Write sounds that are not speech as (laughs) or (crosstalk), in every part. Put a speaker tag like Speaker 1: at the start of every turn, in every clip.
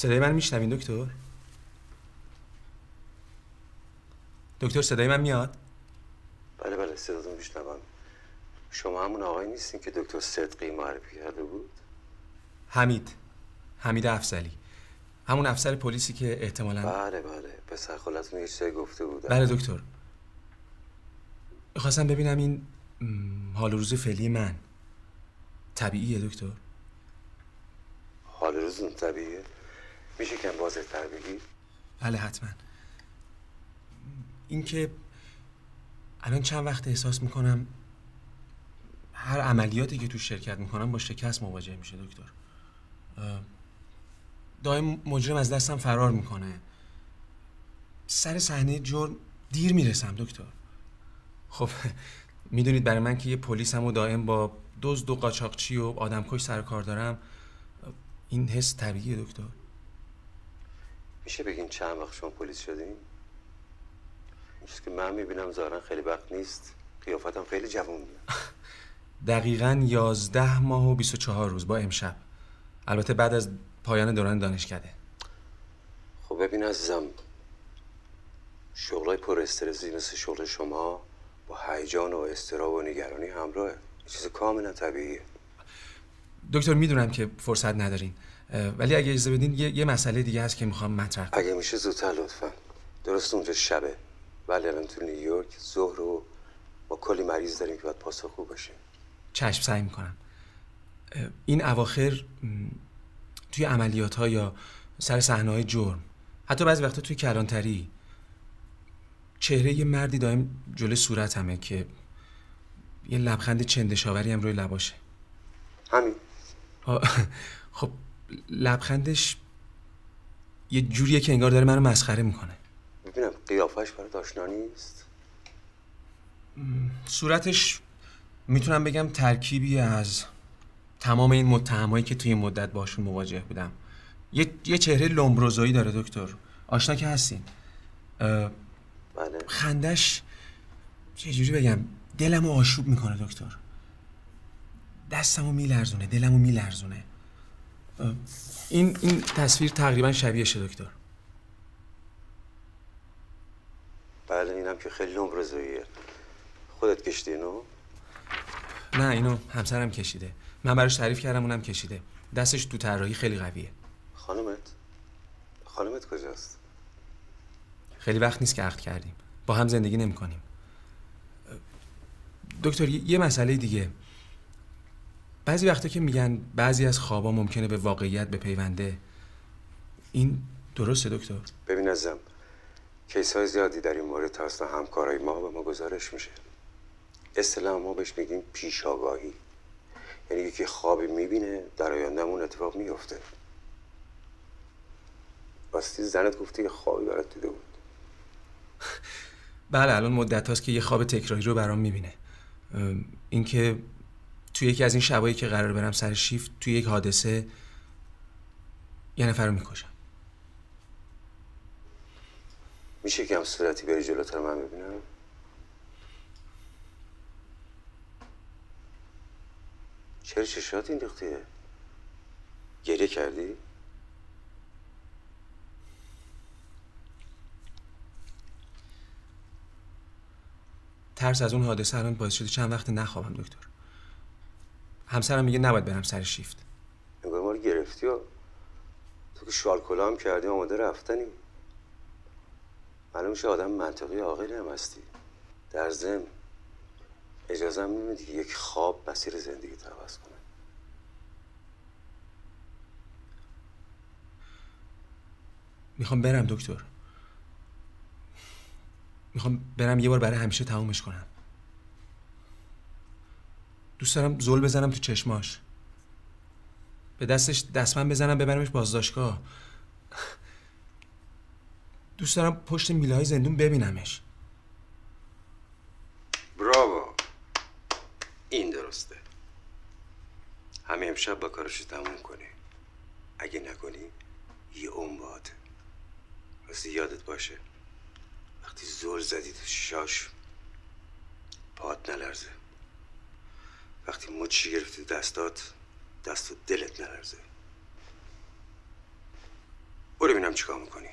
Speaker 1: صدای من میشنوین دکتر؟ دکتر صدای من میاد؟
Speaker 2: بله بله صداتون میشنوم. شما همون آقای نیستین که دکتر صدقی معرفی کرده بود؟
Speaker 1: حمید. حمید افزلی همون افسر پلیسی که احتمالا
Speaker 2: بله بله. به سرخالتون یه چیزی گفته بود.
Speaker 1: بله دکتر. می‌خواستم ببینم این حال روز فعلی من. طبیعیه دکتر؟
Speaker 2: حال روزتون طبیعیه؟ میشه کم واضح تر بگی؟
Speaker 1: بله حتما. اینکه الان چند وقت احساس می‌کنم هر عملیاتی که تو شرکت می‌کنم با شکست مواجه میشه دکتر. دائم مجرم از دستم فرار می‌کنه. سر صحنه جرم دیر می‌رسم دکتر. خب (laughs) می‌دونید برای من که یه پلیسم و دائم با دزد و قاچاقچی و آدمکش سر کار دارم این حس طبیعیه دکتر.
Speaker 2: میشه بگین چند وقت شما پلیس شدین؟ چیزی که من می‌بینم ظاهرا خیلی وقت نیست. قیافتم خیلی جوون میاد. (laughs)
Speaker 1: دقیقا یازده ماه و 24 روز با امشب. البته بعد از پایان دوران دانشکده.
Speaker 2: خب ببین عزیزم شغلای پر استرسی مثل شغل شما با هیجان و استراب و نگرانی همراهه. چیز کاملا طبیعیه.
Speaker 1: دکتر می‌دونم که فرصت ندارین. ولی اگه اجازه بدین یه, یه مسئله دیگه هست که می‌خوام مطرح کنم.
Speaker 2: اگه میشه زودتر لطفا. درست اونجا شبه. ولی الان تو نیویورک ظهر و ما کلی مریض داریم که باید پاسخگو باشیم.
Speaker 1: چشم سعی می‌کنم. این اواخر توی عملیات ها یا سر صحنه های جرم حتی بعضی وقتا توی کلانتری چهره یه مردی دائم جلوی صورتمه که یه لبخند چندشاوری هم روی لباشه.
Speaker 2: همین. (laughs)
Speaker 1: خب لبخندش یه جوریه که انگار داره منو مسخره می‌کنه.
Speaker 2: ببینم قیافش برات آشنا نیست؟
Speaker 1: صورتش می‌تونم بگم ترکیبی از تمام این متهمایی که توی این مدت باشون مواجه بودم. یه, یه چهره لومبروزایی داره دکتر. آشنا که هستین.
Speaker 2: بله.
Speaker 1: خندش چه جوری بگم دلمو آشوب می‌کنه دکتر. دستمو میلرزونه دلمو میلرزونه. این این تصویر تقریبا شبیهشه دکتر؟
Speaker 2: بله اینم که خیلی نمرزاییه خودت کشتی اینو؟
Speaker 1: نه اینو همسرم کشیده. من براش تعریف کردم اونم کشیده. دستش تو طراحی خیلی قویه.
Speaker 2: خانمت؟ خانمت کجاست؟
Speaker 1: خیلی وقت نیست که عقد کردیم. با هم زندگی نمی کنیم دکتر یه مسئله دیگه. بعضی وقتا که میگن بعضی از خوابا ممکنه به واقعیت بپیونده این درسته دکتر؟
Speaker 2: ببین ازم کیس های زیادی در این مورد توسط همکارای ما به ما گزارش میشه. اصطلاح ما بهش میگیم پیش آگاهی یعنی یکی خوابی می‌بینه در آینده اون اتفاق میفته راستی زنت گفته یه خوابی برات دیده بود. (laughs)
Speaker 1: بله الان مدت هاست که یه خواب تکراری رو برام می‌بینه. اینکه توی یکی از این شبایی که قرار برم سر شیفت توی یک حادثه یه نفر رو می‌کشم.
Speaker 2: میشه که هم صورتی بری جلوتر من ببینم؟ چرا چشات این ریختیه گریه کردی؟
Speaker 1: ترس از اون حادثه الان باعث شده چند وقت نخوابم دکتر. همسرم میگه نباید برم سر شیفت.
Speaker 2: انگار ما رو گرفتی و تو که شال کلا هم کردی آماده رفتنی. معلوم میشه آدم منطقی عاقلی هم هستی. در ضمن اجازه هم نمیدی که یک خواب مسیر زندگی عوض کنه.
Speaker 1: می‌خوام برم دکتر. می‌خوام برم یه بار برای همیشه تمومش کنم. دوست دارم زل بزنم تو چشماش. به دستش دستمن بزنم ببرمش بازداشتگاه. دوست دارم پشت میله های زندون ببینمش.
Speaker 2: براو این درسته. همه امشب با کارش تموم کنی. اگه نکنی یه اون باده راستی یادت باشه. وقتی زل زدی تو شاش پات نلرزه. وقتی مچی گرفتی دستات دست و دلت نلرزه. ببینم چیکار می‌کنی.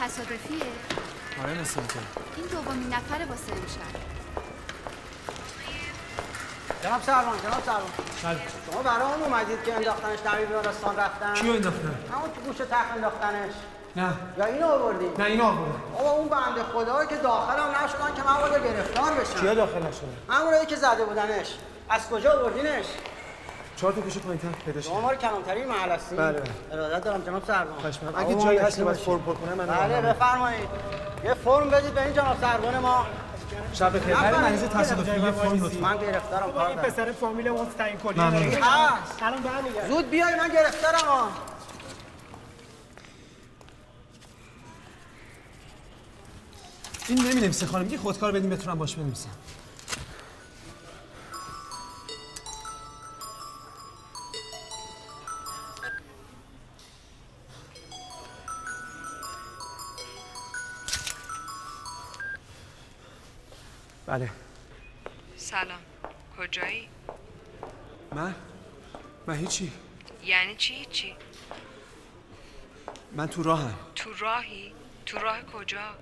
Speaker 3: تصادفیه؟
Speaker 1: آره مثل
Speaker 3: این دومین نفر واسه امشب
Speaker 4: جناب سروان جناب سروان.
Speaker 1: بله.
Speaker 4: شما برای اون اومدید که انداختنش در بیمارستان رفتن؟
Speaker 1: کیو انداختن؟
Speaker 4: همون تو گوش تخت انداختنش.
Speaker 1: نه.
Speaker 4: یا اینو آوردید
Speaker 1: نه اینو آوردن
Speaker 4: بابا اون بنده خدا که داخل هم نشدن که من باید گرفتار بشم.
Speaker 1: کیا داخل نشدن؟
Speaker 4: همونایی که زده بودنش. از کجا آوردینش؟
Speaker 1: چهار تا کشو پایین‌تر پیداش
Speaker 4: شما ما رو کلانتری محل هستین
Speaker 1: بله، بله.
Speaker 4: ارادت دارم جناب سروان.
Speaker 1: خشمم. اگه جایی هست که باید فرم. پر کنم من
Speaker 4: بله. بفرمایید. یه فرم بدید به این جناب سروان ما.
Speaker 1: شب بخیر. برای مریض تصادفی یه فرم لطفا.
Speaker 4: من گرفتارم کار
Speaker 5: این پسر فامیل ما تعیین. داره
Speaker 4: هست.
Speaker 5: الان برمیگرد
Speaker 4: زود بیای من گرفتارم. ها
Speaker 1: این نمی نویسه خانم یه خودکار بدیم بتونم باش بنویسم. بله.
Speaker 6: سلام. کجایی؟
Speaker 1: من؟ من هیچی.
Speaker 6: یعنی چی هیچی؟
Speaker 1: من تو راهم.
Speaker 6: تو راهی؟ تو راه کجا؟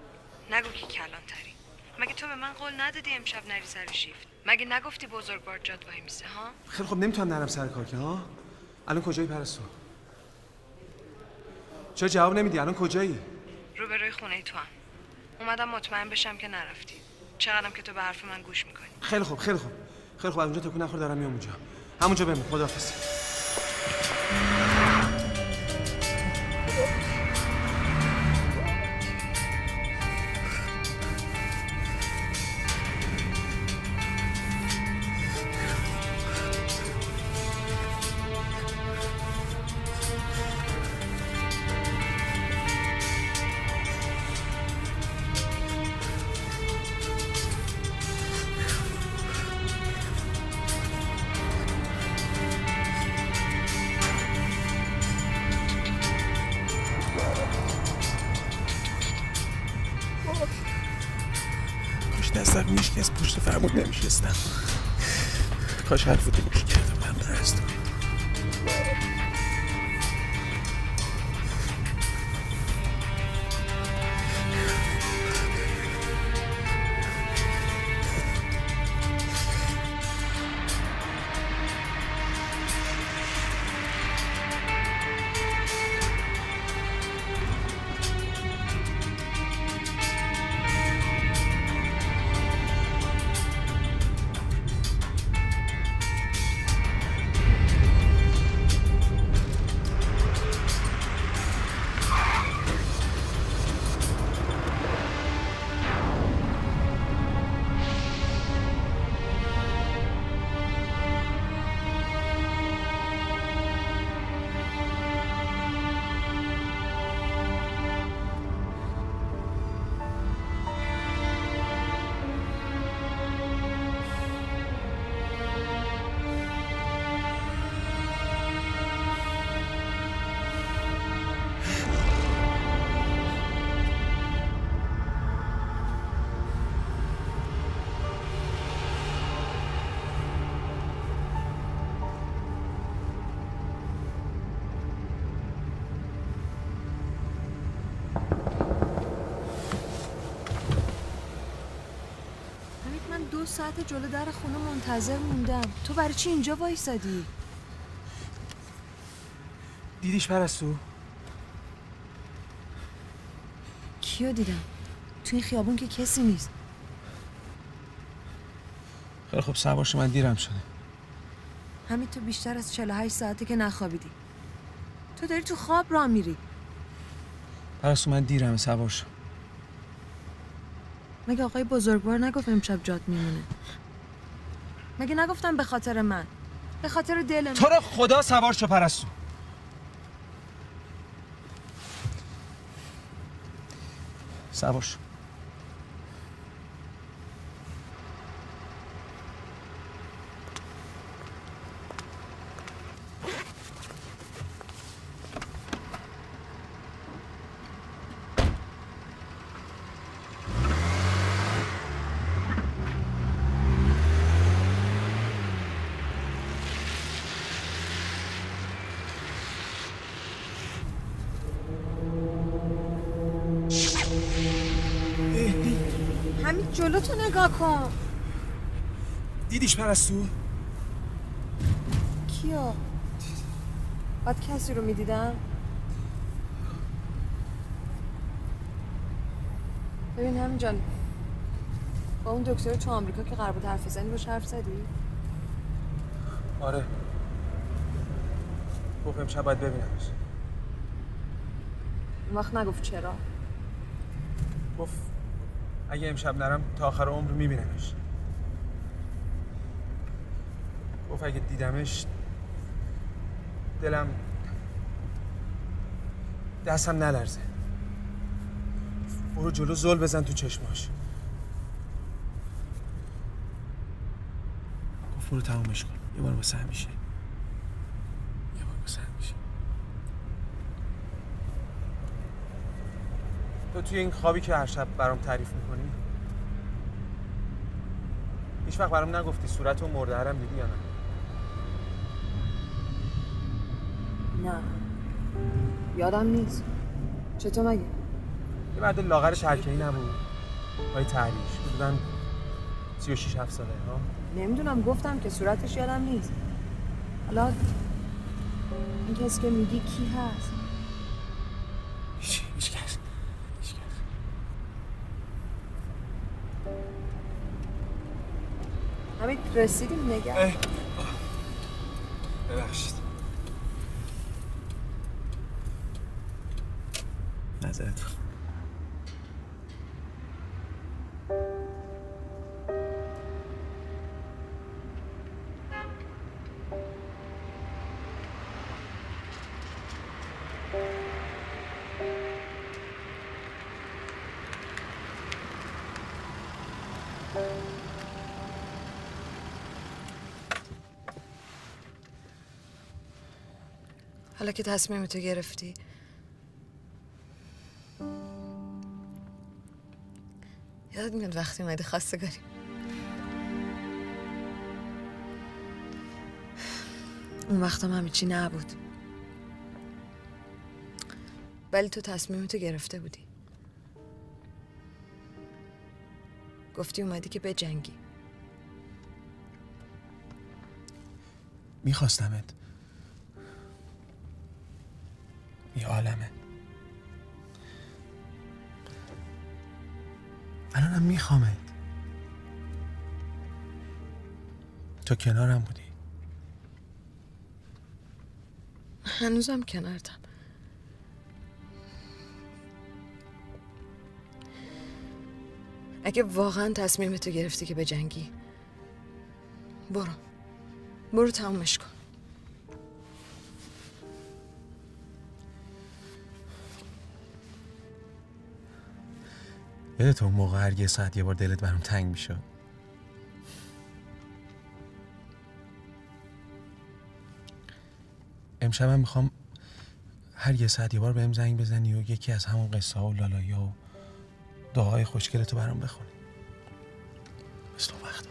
Speaker 6: نگو که کلان تری مگه تو به من قول ندادی امشب نری سر شیفت؟ مگه نگفتی بزرگوار جاد وای میسه ها؟
Speaker 1: خیلی خب نمی‌تونم نرم سر کار که ها؟ الان کجایی پرستو؟ چرا جواب نمیدی؟ الان کجایی؟
Speaker 6: روبروی خونه تو هم. اومدم مطمئن بشم که نرفتی. چقدرم که تو به حرف من گوش می‌کنی.
Speaker 1: خیلی خوب خیلی خوب. خیلی خوب از اونجا تکون نخور دارم میام اونجا. همونجا بمون خداحافظ.
Speaker 7: ساعت جلو در خونه منتظر موندم. تو برای چی اینجا وایسادی؟
Speaker 1: دیدیش پرستو؟
Speaker 7: کیو دیدم؟ تو این خیابون که کسی نیست.
Speaker 1: خیلی خب سواش من دیرم شده.
Speaker 7: همین تو بیشتر از 48 ساعته که نخوابیدی. تو داری تو خواب را میری.
Speaker 1: پرستو من دیرم سواش
Speaker 7: مگه آقای بزرگوار نگفت امشب جات میمونه؟ مگه نگفتم به خاطر من؟ به خاطر دل من.
Speaker 1: تو رو خدا سوار شو پرستو. سوار شو.
Speaker 7: نگاه کن.
Speaker 1: دیدیش پرستو؟
Speaker 7: کیا؟ باید کسی رو می‌دیدم ببین همین جان با اون دکتر تو آمریکا که قرار بود حرف بزنی باش حرف زدی؟
Speaker 1: آره. گفت امشب باید ببینمش.
Speaker 7: اون وقت نگفت چرا؟
Speaker 1: گفت اگه امشب نرم تا آخر عمر میبینمش. گفت اگه دیدمش دلم دستم نلرزه. برو جلو زل بزن تو چشماش. گفت برو تمومش کن. یه بار واسه همیشه یه بار واسه همیشه تو توی این خوابی که هر شب برام تعریف می‌کنی؟ هیچ وقت برام نگفتی صورت و مرده دیدی یا نه؟
Speaker 8: نه. یادم نیست. چطور مگه؟
Speaker 1: یه مرد لاغر ترکی نبود. های تحریش. حدودا 36 7 ساله ها؟
Speaker 8: نمی‌دونم. گفتم که صورتش یادم نیست. حالا این کسی که میگی کی هست؟ رسیدیم نگه.
Speaker 7: حالا که تصمیم تو گرفتی. یادت میاد وقتی اومدی خواستگاری اون وقتا همه چی نبود. ولی تو تصمیم تو گرفته بودی. گفتی اومدی که بجنگی.
Speaker 1: میخواستمت. یه عالمه. الانم میخوامت تو کنارم بودی.
Speaker 7: هنوزم کنارتم. اگه واقعا تصمیم تو گرفتی که به جنگی برو. برو تمومش کن.
Speaker 1: یادت اون موقع هر یه ساعت یه بار دلت برام تنگ می‌شد. امشبم می‌خوام هر یه ساعت یه بار بهم زنگ بزنی و یکی از همون قصه ها و لالایی و دعاهای خوشگلتو برام بخونی. مثل اون وقتا.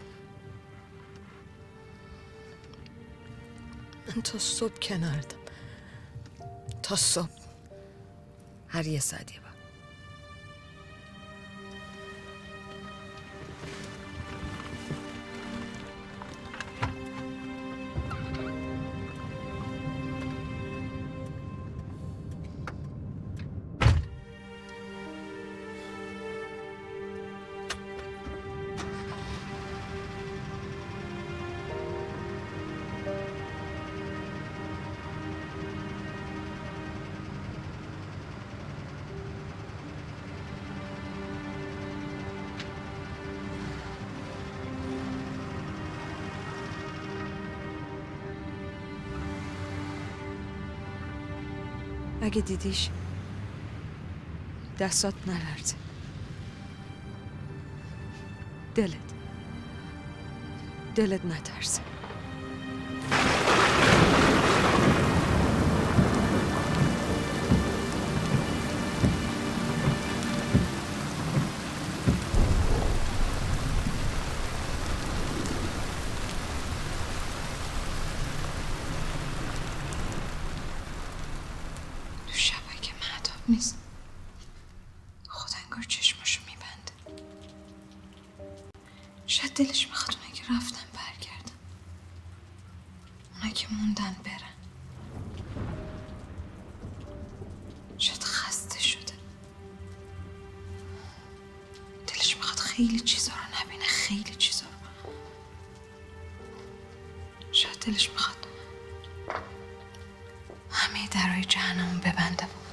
Speaker 7: من تا صبح کنارتم. تا صبح. هر یه ساعت یه بار. اگه دیدیش؟ دستات نلرزه. دلت. دلت نترسه. همه درهای جهنم ببنده. و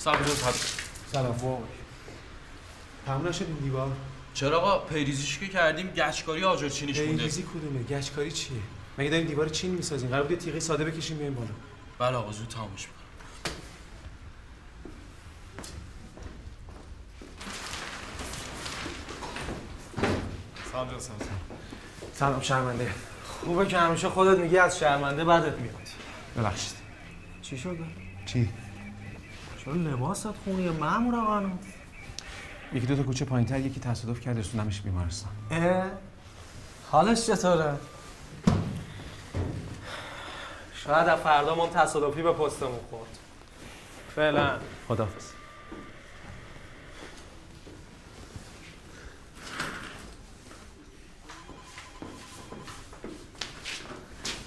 Speaker 9: سلام. جان سلام.
Speaker 1: سلام. وای تموم نشد این دیوار
Speaker 9: چرا آقا پیریزیش که کردیم گچکاری آجرچینیش مونده
Speaker 1: پیریزی کدومه؟ گچکاری چیه؟ مگه داریم دیوار چین می‌سازیم؟ قرار بود یه تیغه ساده بکشیم بیایم بالا.
Speaker 9: بله آقا زود تمامش می‌کنم.
Speaker 10: سلام جان سلام.
Speaker 1: سلام شرمنده.
Speaker 10: خوبه که همیشه خودت میگی از شرمنده بدت میاد.
Speaker 1: ببخشید.
Speaker 10: چی شده؟
Speaker 1: چی؟
Speaker 10: چرا لباست خونی؟ مامور قانون
Speaker 1: یکی دو تا کوچه پایینتر یکی تصادف کرد رسوندمش بیمارستان.
Speaker 10: اه حالش چطوره؟ شاید از فردا ما تصادفی به پستمون خورد. فعلا.
Speaker 1: خداحافظ.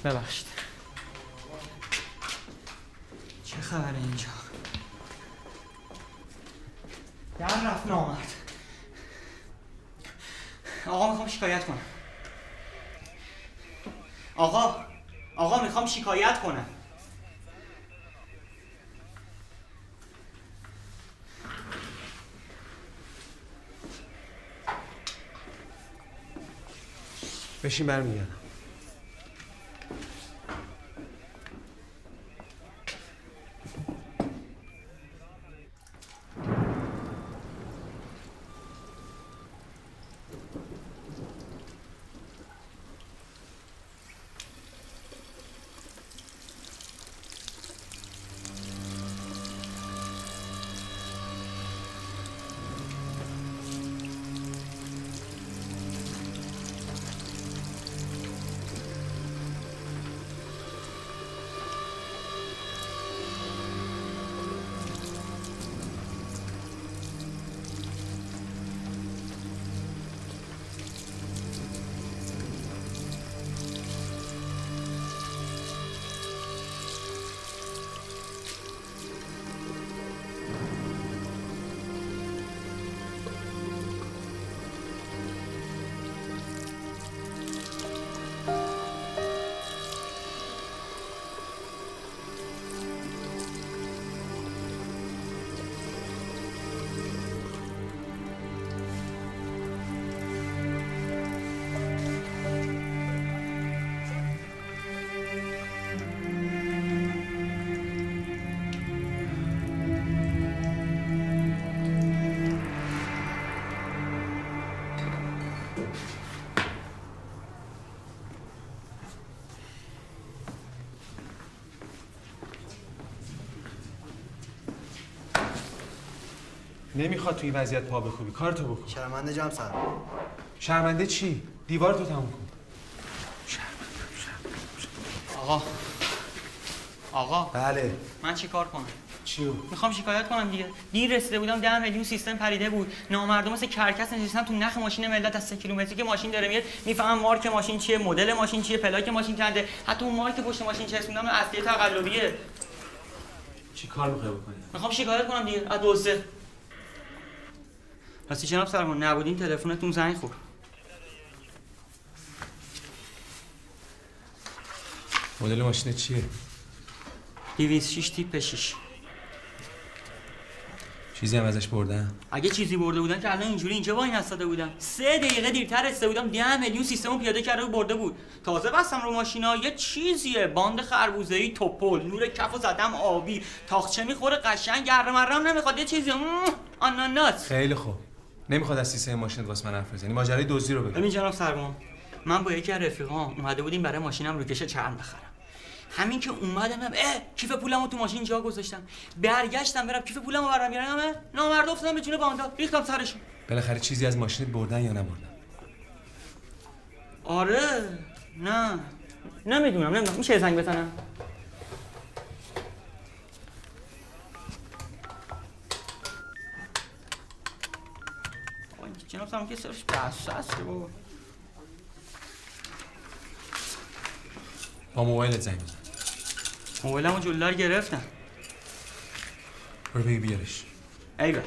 Speaker 10: ببخشید. چه خبره اینجا؟
Speaker 11: در رفت نامرد آقا می‌خوام شکایت کنم. آقا آقا می‌خوام شکایت کنم.
Speaker 1: بشین برمیگردم. نمی‌خواد توی این وضعیت پا بکوبی. کارتو بکن.
Speaker 12: شرمنده جام سر.
Speaker 1: شرمنده چی؟ دیوار تو تموم کن.
Speaker 11: آقا. آقا.
Speaker 1: بله.
Speaker 11: من چی کار کنم؟
Speaker 1: چیو
Speaker 11: می‌خوام شکایت کنم دیگه. دیر رسیده بودم ده میلیون سیستم پریده بود. نامردم مثل کرکس نشستن تو نخ ماشین ملت. از سه کیلومتری که ماشین داره میاد می‌فهمم مارک ماشین چیه مدل ماشین چیه پلاک ماشین چنده. حتی اون مارک پشت ماشین چسبوندم اصلی تقلبیه.
Speaker 1: چی کار می‌خوای بکنی؟
Speaker 11: می‌خوام شکایت کنم دیگه. از دوسته راستی جناب سرمان نبودین تلفنتون زنگ خورد.
Speaker 1: مدل ماشین چیه؟
Speaker 11: 206 تیپ 6
Speaker 1: چیزی هم ازش بردن؟
Speaker 11: اگه چیزی برده بودن که الان اینجوری اینجا وای نستاده بودم سه دقیقه دیرتر رسیده بودم 10 میلیون سیستمو پیاده کرده و برده بود. تازه بستم رو ماشینا یه چیزیه باند خربوزه ای توپل نور کفو زدم آبی. تاخچه می‌خوره قشنگ گره مرم نمی‌خواد یه چیزی آناناس.
Speaker 1: خیلی خوب. نمی‌خواد از سیستم ماشین واسه من حرف بزنی. ماجرای دزدی رو بگو.
Speaker 11: ببین جناب سرمان من با یکی از رفیقام اومده بودیم برای ماشینم روکش چرم بخرم. همین که اومدم اه کیف پولمو تو ماشین جا گذاشتم. برگشتم برم کیف پولمو برام بیارم نامرد افتادم به جون باندا. ریختم سرشون.
Speaker 1: بالاخره چیزی از ماشینت بردن یا نبردن؟
Speaker 11: آره نه. نمی‌دونم نمی‌دونم. میشه زنگ بزنم؟ که سرش بسته است که بابا
Speaker 1: با موبایلت زنگ بزن
Speaker 11: موبایلمو جلوی گرفتم
Speaker 1: برو بگی بیارش
Speaker 11: ایول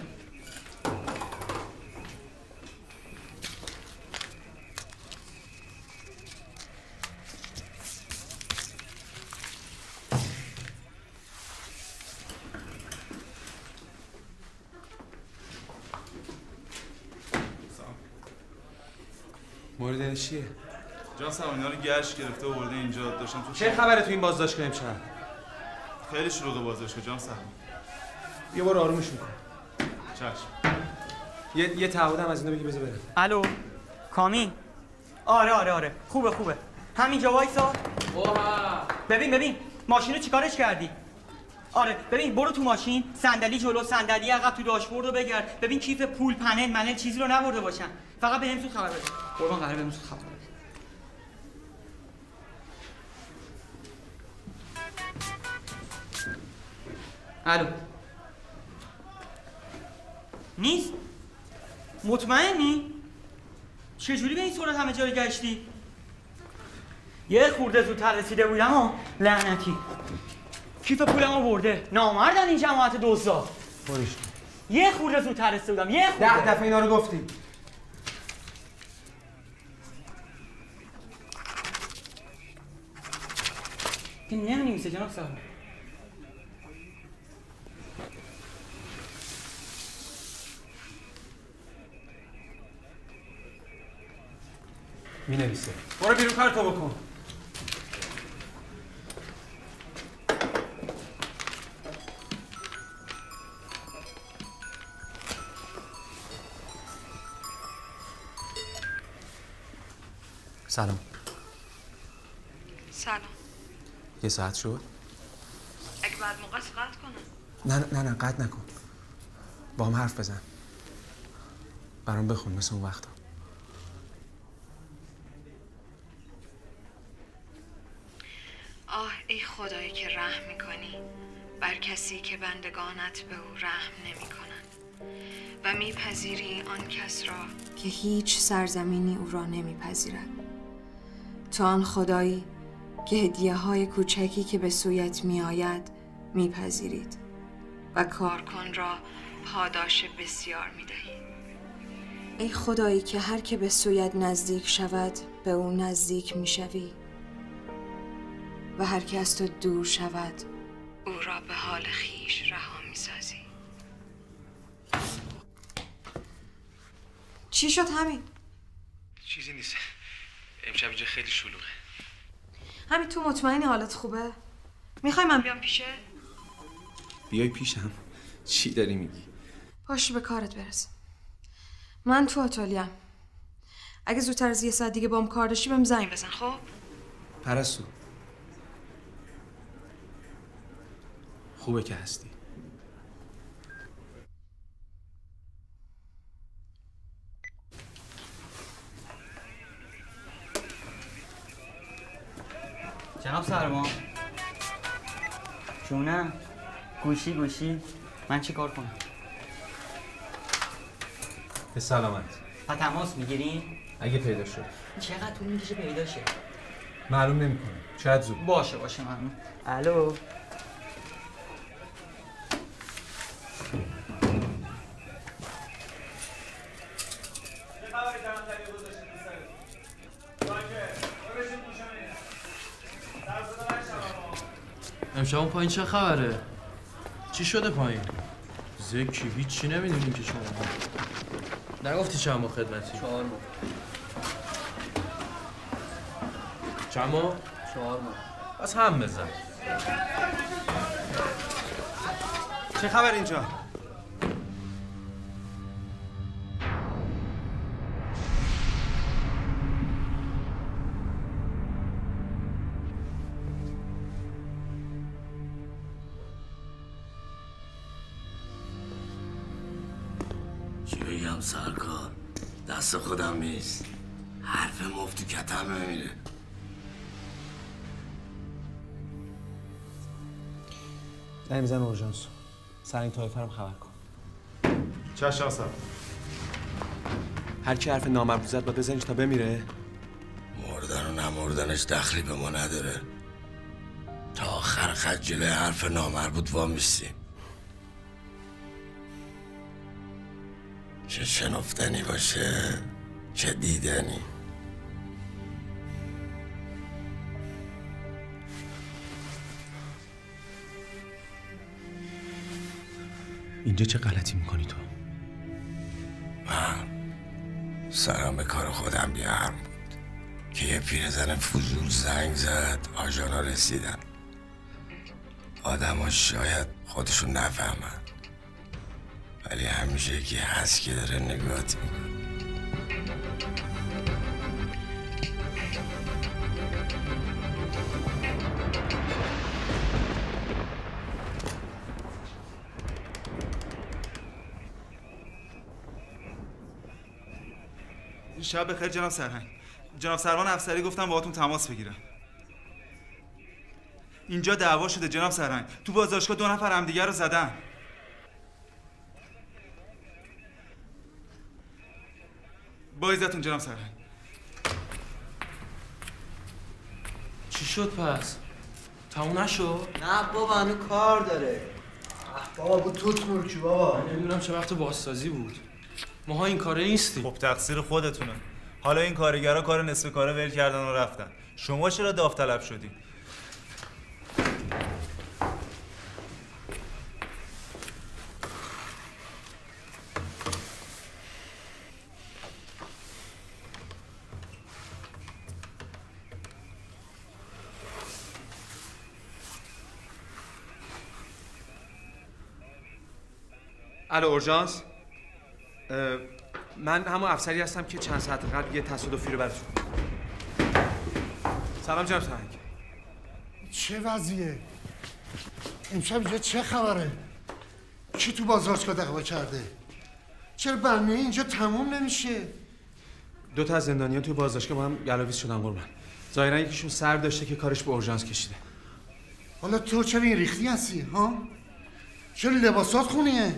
Speaker 1: مورد چیه؟
Speaker 13: جان سلام اینا رو گشت گرفته و برده اینجا داشتم تو
Speaker 1: چه خبره تو این بازداشتگاه امشب
Speaker 13: خیلی شلوغه بازداشتگاه جان سلام.
Speaker 1: یه بار آرومش میکن.
Speaker 13: چشم.
Speaker 1: یه یه تعهدم از اینا بگی بذار برم.
Speaker 11: الو کامی؟ آره آره آره. خوبه خوبه. همینجا وایسا. ببین ببین. ماشین رو چیکارش کردی؟ آره ببین برو تو ماشین صندلی جلو صندلی عقب تو داشبورد رو بگرد. ببین کیف پول پنل منل چیزی رو نبرده باشن. فقط به زود خبر بده. قربان قراره بهم خبر بده. الو. نیست؟ مطمئنی؟ چجوری به این صورت همه جای گشتی؟ یه خورده زودتر رسیده بودم و لعنتی. کیف پولمو برده نامردن این جماعت دوزا.
Speaker 1: برش
Speaker 11: یه خورده زودتر رسیده بودم. یه خورده.
Speaker 1: ده دفعه اینا رو گفتی.
Speaker 11: که نمی‌نویسه جناب صاحب.
Speaker 1: می نویسه برو بیرون کار تو بکن. سلام.
Speaker 7: سلام.
Speaker 1: یه ساعت شد؟
Speaker 7: اگه بعد موقع قطع کنم.
Speaker 1: نه نه نه قطع نکن. با هم حرف بزن. برام بخون مثل اون وقتا.
Speaker 7: آه ای خدایی که رحم می‌کنی. بر کسی که بندگانت به او رحم نمی‌کنند و میپذیری آن کس را که هیچ سرزمینی او را نمیپذیرد. تو آن خدایی که هدیه های کوچکی که به سویت میآید میپذیرید و کارکن را پاداش بسیار می‌دهی ای خدایی که هر که به سویت نزدیک شود به او نزدیک می‌شوی و هر که از تو دور شود او را به حال خیش رها می‌سازی چی شد همین؟
Speaker 1: امشب اینجا خیلی شلوغه.
Speaker 7: همین تو مطمئنی حالت خوبه؟ می‌خوای من بیام پیشه؟
Speaker 1: بیای پیشم. چی داری میگی؟
Speaker 7: باش به کارت برس من تو آتالیم اگه زودتر از یه ساعت دیگه بام کار داشتی بهم زنگ بزن خب؟
Speaker 1: پرستو. خوبه که هستی.
Speaker 11: جناب سرما. جونم گوشی گوشی. من چی کار کنم؟
Speaker 1: به سلامت.
Speaker 11: و تماس می‌گیرین
Speaker 1: اگه پیدا شد.
Speaker 11: چقدر طول می‌کشه پیدا شه؟
Speaker 1: معلوم نمی‌کنه. شاید زود.
Speaker 11: باشه باشه ممنون الو.
Speaker 9: امشب اون پایین چه خبره؟ چی شده پایین؟ زکی هیچی نمی‌دونیم که شما نگفتی چند ما خدمتی؟
Speaker 14: چهار ماه
Speaker 9: چند ما؟
Speaker 14: چهار ماه
Speaker 9: پس هم بزن
Speaker 1: چه خبر اینجا بزن اورژانس. سرنگ طایفه رو خبر کن.
Speaker 13: چشم سلام
Speaker 1: هر کی حرف نامربوط زد باید بزنیش تا بمیره.
Speaker 15: مردن و نمردنش دخلی به ما نداره. تا آخر خط جلوی حرف نامربوط وامیستیم چه شنفتنی باشه چه دیدنی.
Speaker 1: اینجا چه غلطی می‌کنی تو؟
Speaker 15: من سرم به کار خودم بیارم بود. که یه پیرزن فضول زنگ زد آژانا رسیدن. آدم شاید خودشون نفهمن. ولی همیشه یکی هست که داره نگاهت می‌کنه.
Speaker 13: شب بخیر جناب سرهنگ. جناب سروان افسری گفتم باهاتون تماس بگیرم. اینجا دعوا شده جناب سرهنگ. تو بازداشتگاه دو نفر همدیگه رو زدن. با عزتون جناب سرهنگ.
Speaker 9: چی شد پس؟ تموم نشد؟
Speaker 12: نه بابا هنو کار داره. بابا بود توت مرکی بابا.
Speaker 9: من نمی‌دونم چه وقت بازسازی بود. ماها این کاره نیستیم.
Speaker 13: خب تقصیر خودتونه. حالا این کارگرا کار نصف کاره ول کردن و رفتن. شما چرا داوطلب شدی؟
Speaker 1: الو اورژانس؟ من همون افسری هستم که چند ساعت قبل یه تصادفی رو براتون سلام جناب
Speaker 14: چه وضعیه؟ امشب اینجا چه خبره؟ کی تو بازداشتگاه دعوا کرده؟ چرا برنامه اینجا تموم نمیشه؟
Speaker 1: دو تا از زندانیان توی بازداشتگاه با هم گلاویز شدن قربان ظاهرا یکیشون سر داشته که کارش به اورژانس کشیده
Speaker 14: حالا تو چرا این ریختی هستی ها؟ چرا لباسات خونیه؟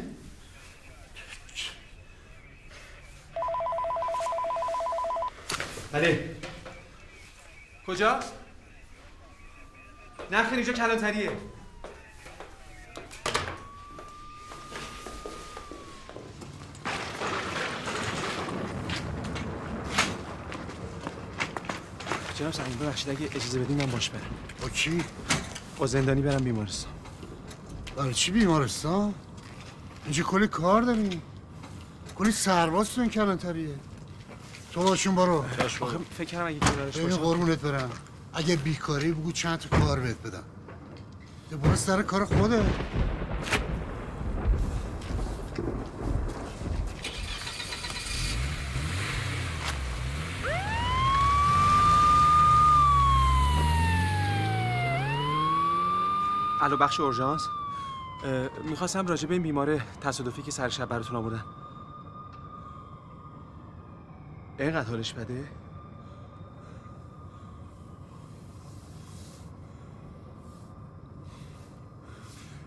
Speaker 1: بله کجا؟ نه خیلی اینجا کلانتریه جناب سرهنگ ببخشید اگه اجازه بدین من باش برم
Speaker 14: با کی؟
Speaker 1: با زندانی برم بیمارستان
Speaker 14: برای چی بیمارستان؟ اینجا کلی کار داریم کلی سرباز تو این کلانتریه تو باشون برو
Speaker 1: آخه فکر کردم اگه کنارش باشم
Speaker 14: قربونت برم. اگه بیکاری بگو چند تا کار بهت بدم. یه برو سر کار خوده
Speaker 1: الو بخش اورژانس؟ می‌خواستم راجع به این بیمار تصادفی که سر شب براتون آوردن اینقدر حالش بده؟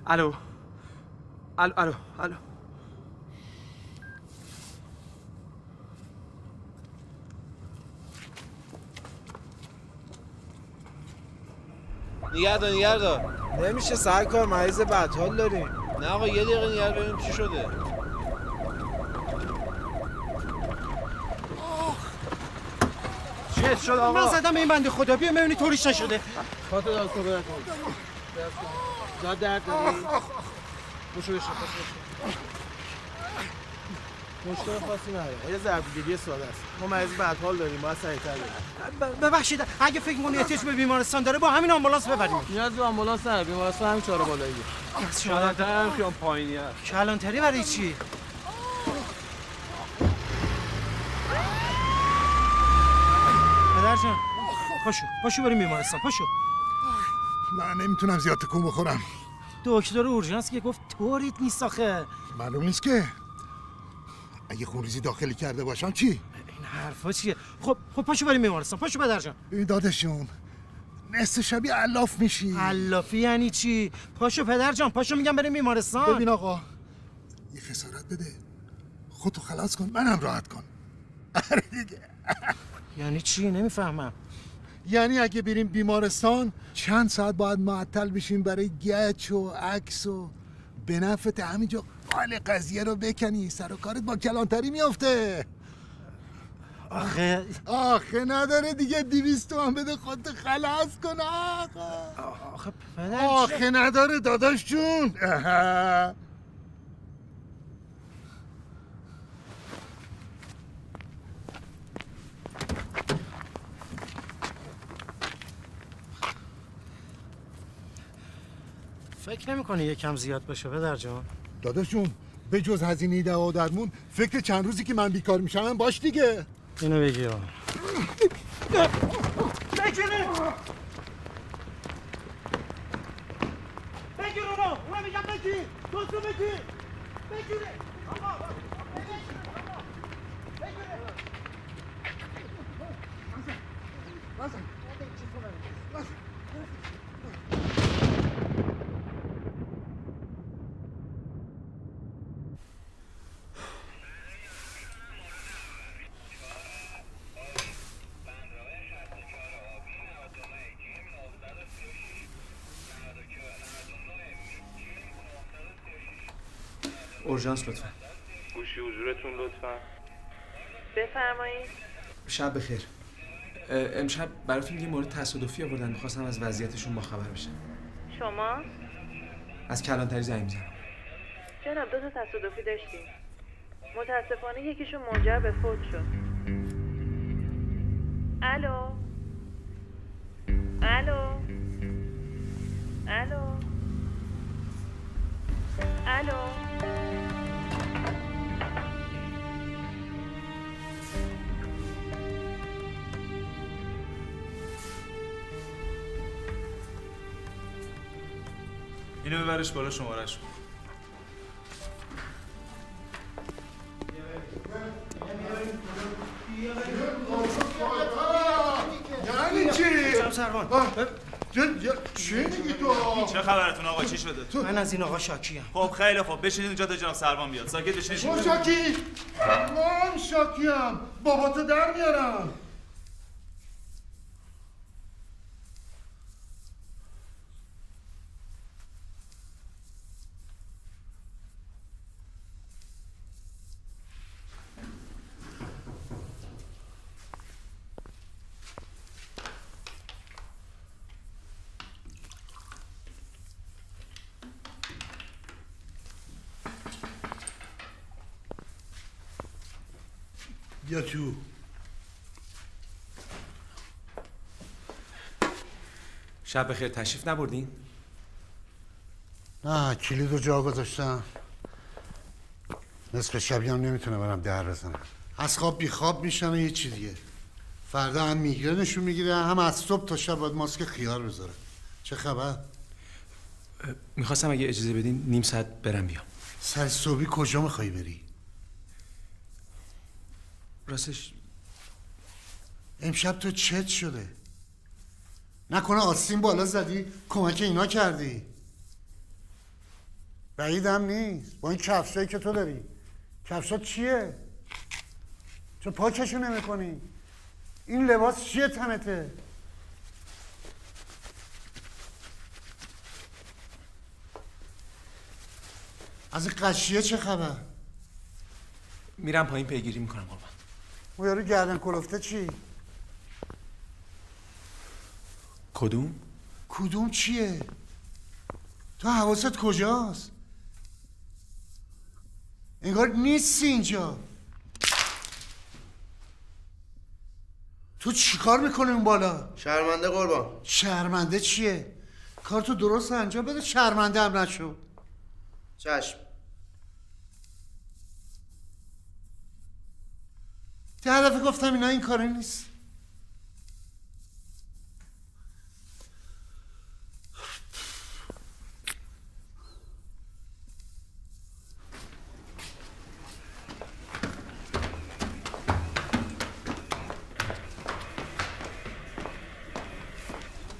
Speaker 1: الو. الو الو الو.
Speaker 16: نگردار نگردار نمیشه سر کار مریض بدحال داریم. نه آقا یه دقیقه نگرد ببینیم چی شده.
Speaker 12: چه شد آقا. من زدم به این بنده خدا. بیا ببینی طوریش نشده.
Speaker 16: داد کن برد کن زاد درد داری. بوشو بشو مشکل خاصی نداره. یه ضربگیری ساده است. ما مریض بدحال داریم باید سریعتر بریم.
Speaker 12: ببخشید اگه فکر می‌کنی احتیاج به بیمارستان داره با همین آمبولانس ببریم.
Speaker 16: نیاز به آمبولانس نه بیمارستان همین چهار بالایی.
Speaker 12: شما
Speaker 16: هم خیام پایینی هست.
Speaker 12: کلانتری برای چی؟ جان پاشو پاشو بریم بیمارستان پاشو.
Speaker 14: من نمی‌تونم زیاد تکون بخورم.
Speaker 12: دکتر اورژانس که گفت طوریت نیست آخه.
Speaker 14: معلوم نیست که. اگه خونریزی داخلی کرده باشم چی؟
Speaker 12: این حرفا چیه؟ خب خب پاشو بریم بیمارستان پاشو پدر جان.
Speaker 14: این دادشون نصف شبی علاف میشی.
Speaker 12: علافی یعنی چی؟ پاشو پدر جان پاشو میگم بریم بیمارستان.
Speaker 14: ببین آقا یه خسارت بده. خودتو خلاص کن منم راحت کن. (laughs) آره دیگه.
Speaker 12: یعنی چی؟ نمی‌فهمم.
Speaker 14: یعنی اگه بریم بیمارستان چند ساعت باید معطل بشیم برای گچ و عکس و به نفت همینجا قال قضیه رو بکنی. سر و کارت با کلانتری میافته.
Speaker 12: آخه
Speaker 14: آخه نداره دیگه دیویست تومن بده خودت خلاص کن
Speaker 12: آخه پدر
Speaker 14: آخه نداره داداش جون.
Speaker 12: فکر نمی‌کنی یکم زیاد بشه پدر جان؟
Speaker 14: داداشون به جز هزینه دوا و درمون فکر چند روزی که من بیکار میشم باش دیگه.
Speaker 12: اینو بگی ها
Speaker 17: بگیره! بگیر اونو اونو میگم بگیر. دوستو بگیر. بگیره. آقا.
Speaker 1: اورژانس لطفا.
Speaker 18: گوشی حضورتون لطفا.
Speaker 7: بفرمایید.
Speaker 1: شب بخیر. امشب براتون یه مورد تصادفی آوردن می‌خواستم از وضعیتشون باخبر بشم.
Speaker 7: شما؟
Speaker 1: از کلانتری زنگ می‌زنم.
Speaker 7: جناب دو تا تصادفی داشتیم. متاسفانه یکیشون منجر به فوت شد.
Speaker 13: ببرش بالا شمارش
Speaker 14: یعنی چی؟
Speaker 12: سروان.
Speaker 14: چی میگی تو؟
Speaker 13: چه خبرتون آقا؟ چی شده؟
Speaker 12: من از این آقا شاکیم
Speaker 13: خب خیلی خوب. بشینید اینجا تا جناب سروان بیاد. ساکت بشینید.
Speaker 14: تو شاکی. من شاکیم بابا تو در میارم. بیا تو؟
Speaker 1: شب بخیر. تشریف نبردین؟
Speaker 14: نه کلید رو جا گذاشتم. نصف شبی هم نمی‌تونه برم در بزنم. از خواب بی خواب میشم یه چی دیگه. فردا هم میگرنشون می‌گیره. هم از صبح تا شب باید ماسک خیار بذاره. چه خبر؟
Speaker 1: می‌خواستم اگه اجازه بدین نیم ساعت برم بیام.
Speaker 14: سر صبحی کجا می‌خوای بری؟
Speaker 1: راستش
Speaker 14: امشب تو چت شده نکنه آستین بالا زدی کمک اینا کردی بعیدم نیست با این کفشایی که تو داری کفشات چیه؟ چه پاکشو نمی کنی؟ این لباس چیه تنته؟ از این قشیه چه خبر؟
Speaker 1: میرم پایین پیگیری می‌کنم قربان
Speaker 14: اون یارو گردن کلفته چی؟
Speaker 1: کدوم؟
Speaker 14: کدوم چیه؟ تو حواست کجاست؟ انگار نیستی اینجا تو چیکار می‌کنی اون بالا؟
Speaker 16: شرمنده قربان
Speaker 14: شرمنده چیه؟ کار تو درست انجام بده شرمنده هم نشو
Speaker 16: چشم
Speaker 14: ده دفعه گفتم اینا این کاره نیست.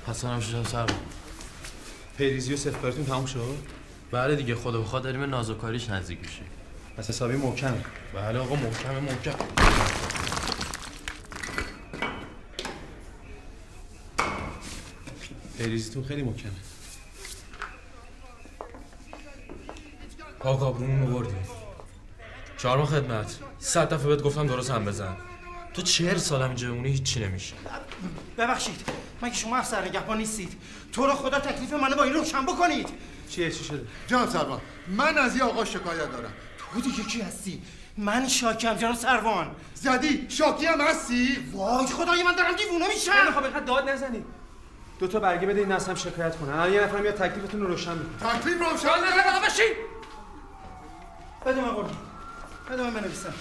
Speaker 9: حسن هم شدم سر
Speaker 1: پیریزی و سفارتون تموم شد؟
Speaker 9: بله دیگه خدا بخواد داریم نازوکاریش نزدیک میشه
Speaker 1: پس حسابی محکمه.
Speaker 9: بله آقا محکم محکم.
Speaker 1: پیریزیتون خیلی محکمه. آقا آبرومون رو بردیم.
Speaker 9: چهارم خدمت. صد دفعه بهت گفتم درست هم بزن. تو چهل سالم اینجا بمونی هیچی نمیشه.
Speaker 12: ببخشید. مگه شما افسر نگهبان نیستید. تو رو خدا تکلیف منو با این روشن بکنید.
Speaker 1: چیه چی شده؟
Speaker 14: جناب سروان من از این آقا شکایت دارم.
Speaker 12: تو دیگه کی هستی؟ من شاکم جناب سروان.
Speaker 14: زدی؟ شاکی هم هستی؟
Speaker 12: وای خدای من دارم دیوونه میشم.
Speaker 1: خب اینقدر داد نزنید دو تا برگه بده این هم شکایت کنن. الان یه نفر میاد تکلیفتون رو روشن می‌کنه.
Speaker 14: تکلیف روشن
Speaker 12: نه نه بشین. بده من قربان بده من بنویسم.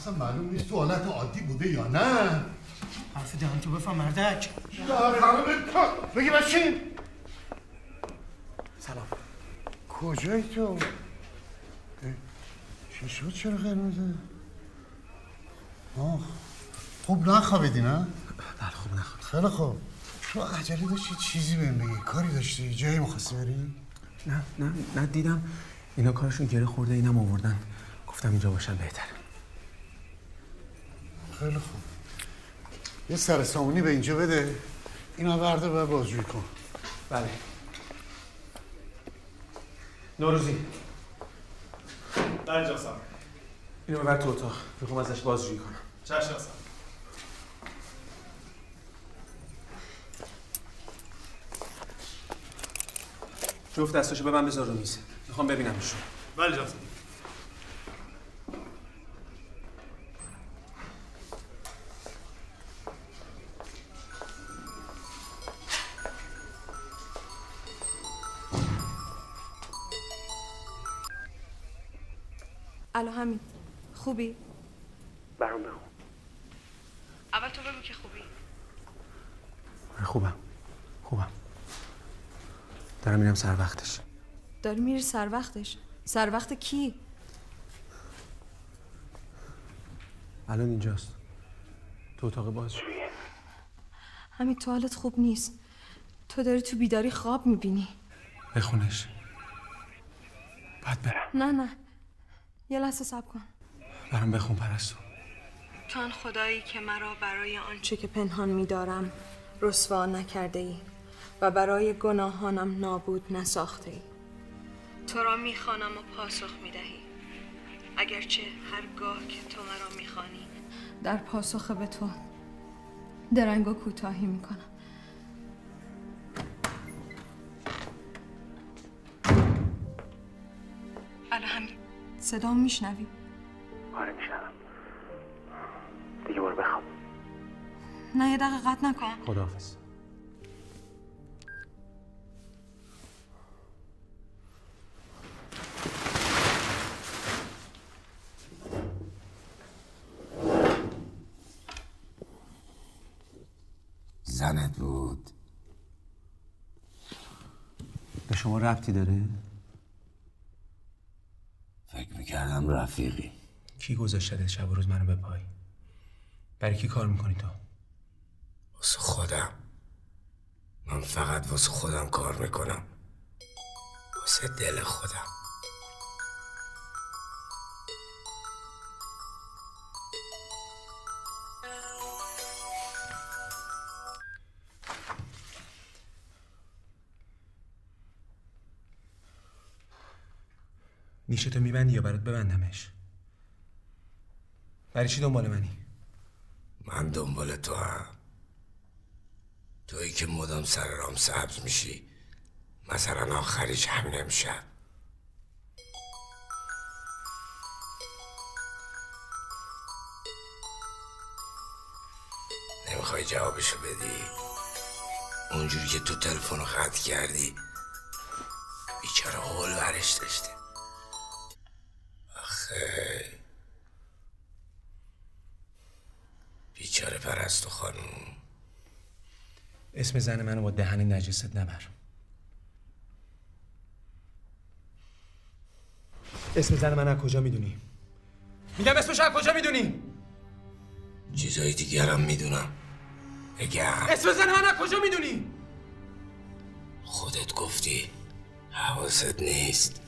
Speaker 14: اصلا معلوم نیست تو حالت عادی بوده یا نه.
Speaker 12: حرف دهن تو بفهم مردک.
Speaker 14: بگی بشین
Speaker 1: سلام.
Speaker 14: کجایی تو؟ چی شد چرا قرمزه؟ آه خوب نخوابیدی نه؟
Speaker 1: بله خوب نخوابیدم.
Speaker 14: خیلی خوب. تو عجله داشتی چیزی بهم بگی کاری داشتی؟ جایی می‌خواستی بری؟
Speaker 1: نه نه نه دیدم اینا کارشون گره خورده اینم آوردن. گفتم اینجا باشن بهتره.
Speaker 14: خیلی خوب. یه سر سامونی به اینجا بده. اینا برده و بازجویی کن.
Speaker 1: بله. نوروزی.
Speaker 13: بله جاسم
Speaker 1: اینو ببر تو اتاق. می‌خوام ازش بازجویی کنم.
Speaker 13: چشم جاسم
Speaker 1: جفت دستاشو به من بذار رو میز. می‌خوام ببینمشون.
Speaker 13: بله جاسم
Speaker 1: سر وقتش.
Speaker 8: داری میری سر وقتش. سر وقت کی؟
Speaker 1: الان اینجاست. تو اتاق بازجویی
Speaker 8: همین تو حالت خوب نیست. تو داری تو بیداری خواب می‌بینی.
Speaker 1: بخونش. باید برم.
Speaker 8: نه نه. یه لحظه سب کن.
Speaker 1: برام بخون پرستو.
Speaker 7: تو آن خدایی که مرا برای آنچه
Speaker 8: چه که پنهان میدارم رسوا نکرده ای و برای گناهانم نابود نساخته ای
Speaker 7: تو را می‌خوانم و پاسخ می‌دهی. اگرچه هرگاه که تو مرا می‌خوانی.
Speaker 8: در پاسخ به تو درنگ و کوتاهی می‌کنم.
Speaker 7: الان
Speaker 8: صدا میشنوی؟
Speaker 1: آره میشنم دیگه برو بخواب.
Speaker 8: نه یه دقیقه قطع نکن.
Speaker 1: خداحافظ. ربطی داره؟
Speaker 15: فکر می‌کردم رفیقی.
Speaker 1: کی گذاشته شب و روز منو به پای؟ برای کی کار می‌کنی تو؟
Speaker 15: واسه خودم. من فقط واسه خودم کار می‌کنم. واسه دل خودم.
Speaker 1: نیشتو میبندی یا برات ببندمش؟ برای چی دنبال منی؟
Speaker 15: من دنبال تو هم. تویی که مدام سر رام سبز میشی مثلا آخریش هم نمیشم. نمی‌خوای جوابشو بدی؟ اونجوری که تو تلفن رو قطع کردی بیچاره حول ورش داشته. بیچاره پرستو خانوم
Speaker 1: اسم زن منو با دهن نجست نبر اسم زن من از کجا می‌دونی؟ میگم اسمش از کجا می‌دونی؟
Speaker 15: چیزای دیگرم می‌دونم اگر
Speaker 1: اسم زن من از کجا می‌دونی؟
Speaker 15: خودت گفتی حواست نیست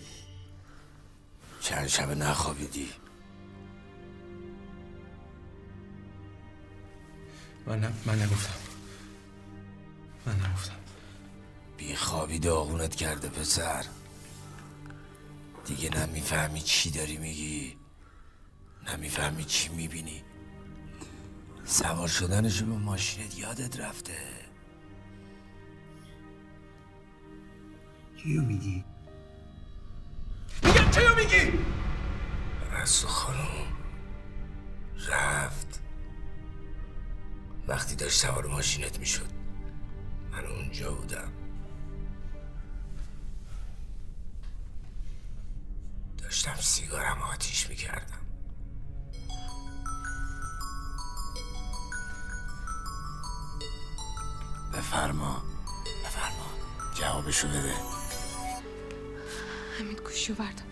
Speaker 15: چند شب نخوابیدی؟
Speaker 1: من نه من نگفتم. من نگفتم.
Speaker 15: بیخوابی داغونت کرده پسر. دیگه نمی‌فهمی چی داری میگی. نمی‌فهمی چی می‌بینی. سوار شدنشو به ماشینت یادت رفته.
Speaker 1: کیو میگی؟ کیو میگی؟
Speaker 15: رسو خانم رفت. وقتی داشت سوار ماشینت می‌شد. من اونجا بودم. داشتم سیگارم آتیش می‌کردم. بفرما. بفرما. جوابشو بده.
Speaker 8: حمید گوشی رو بردار.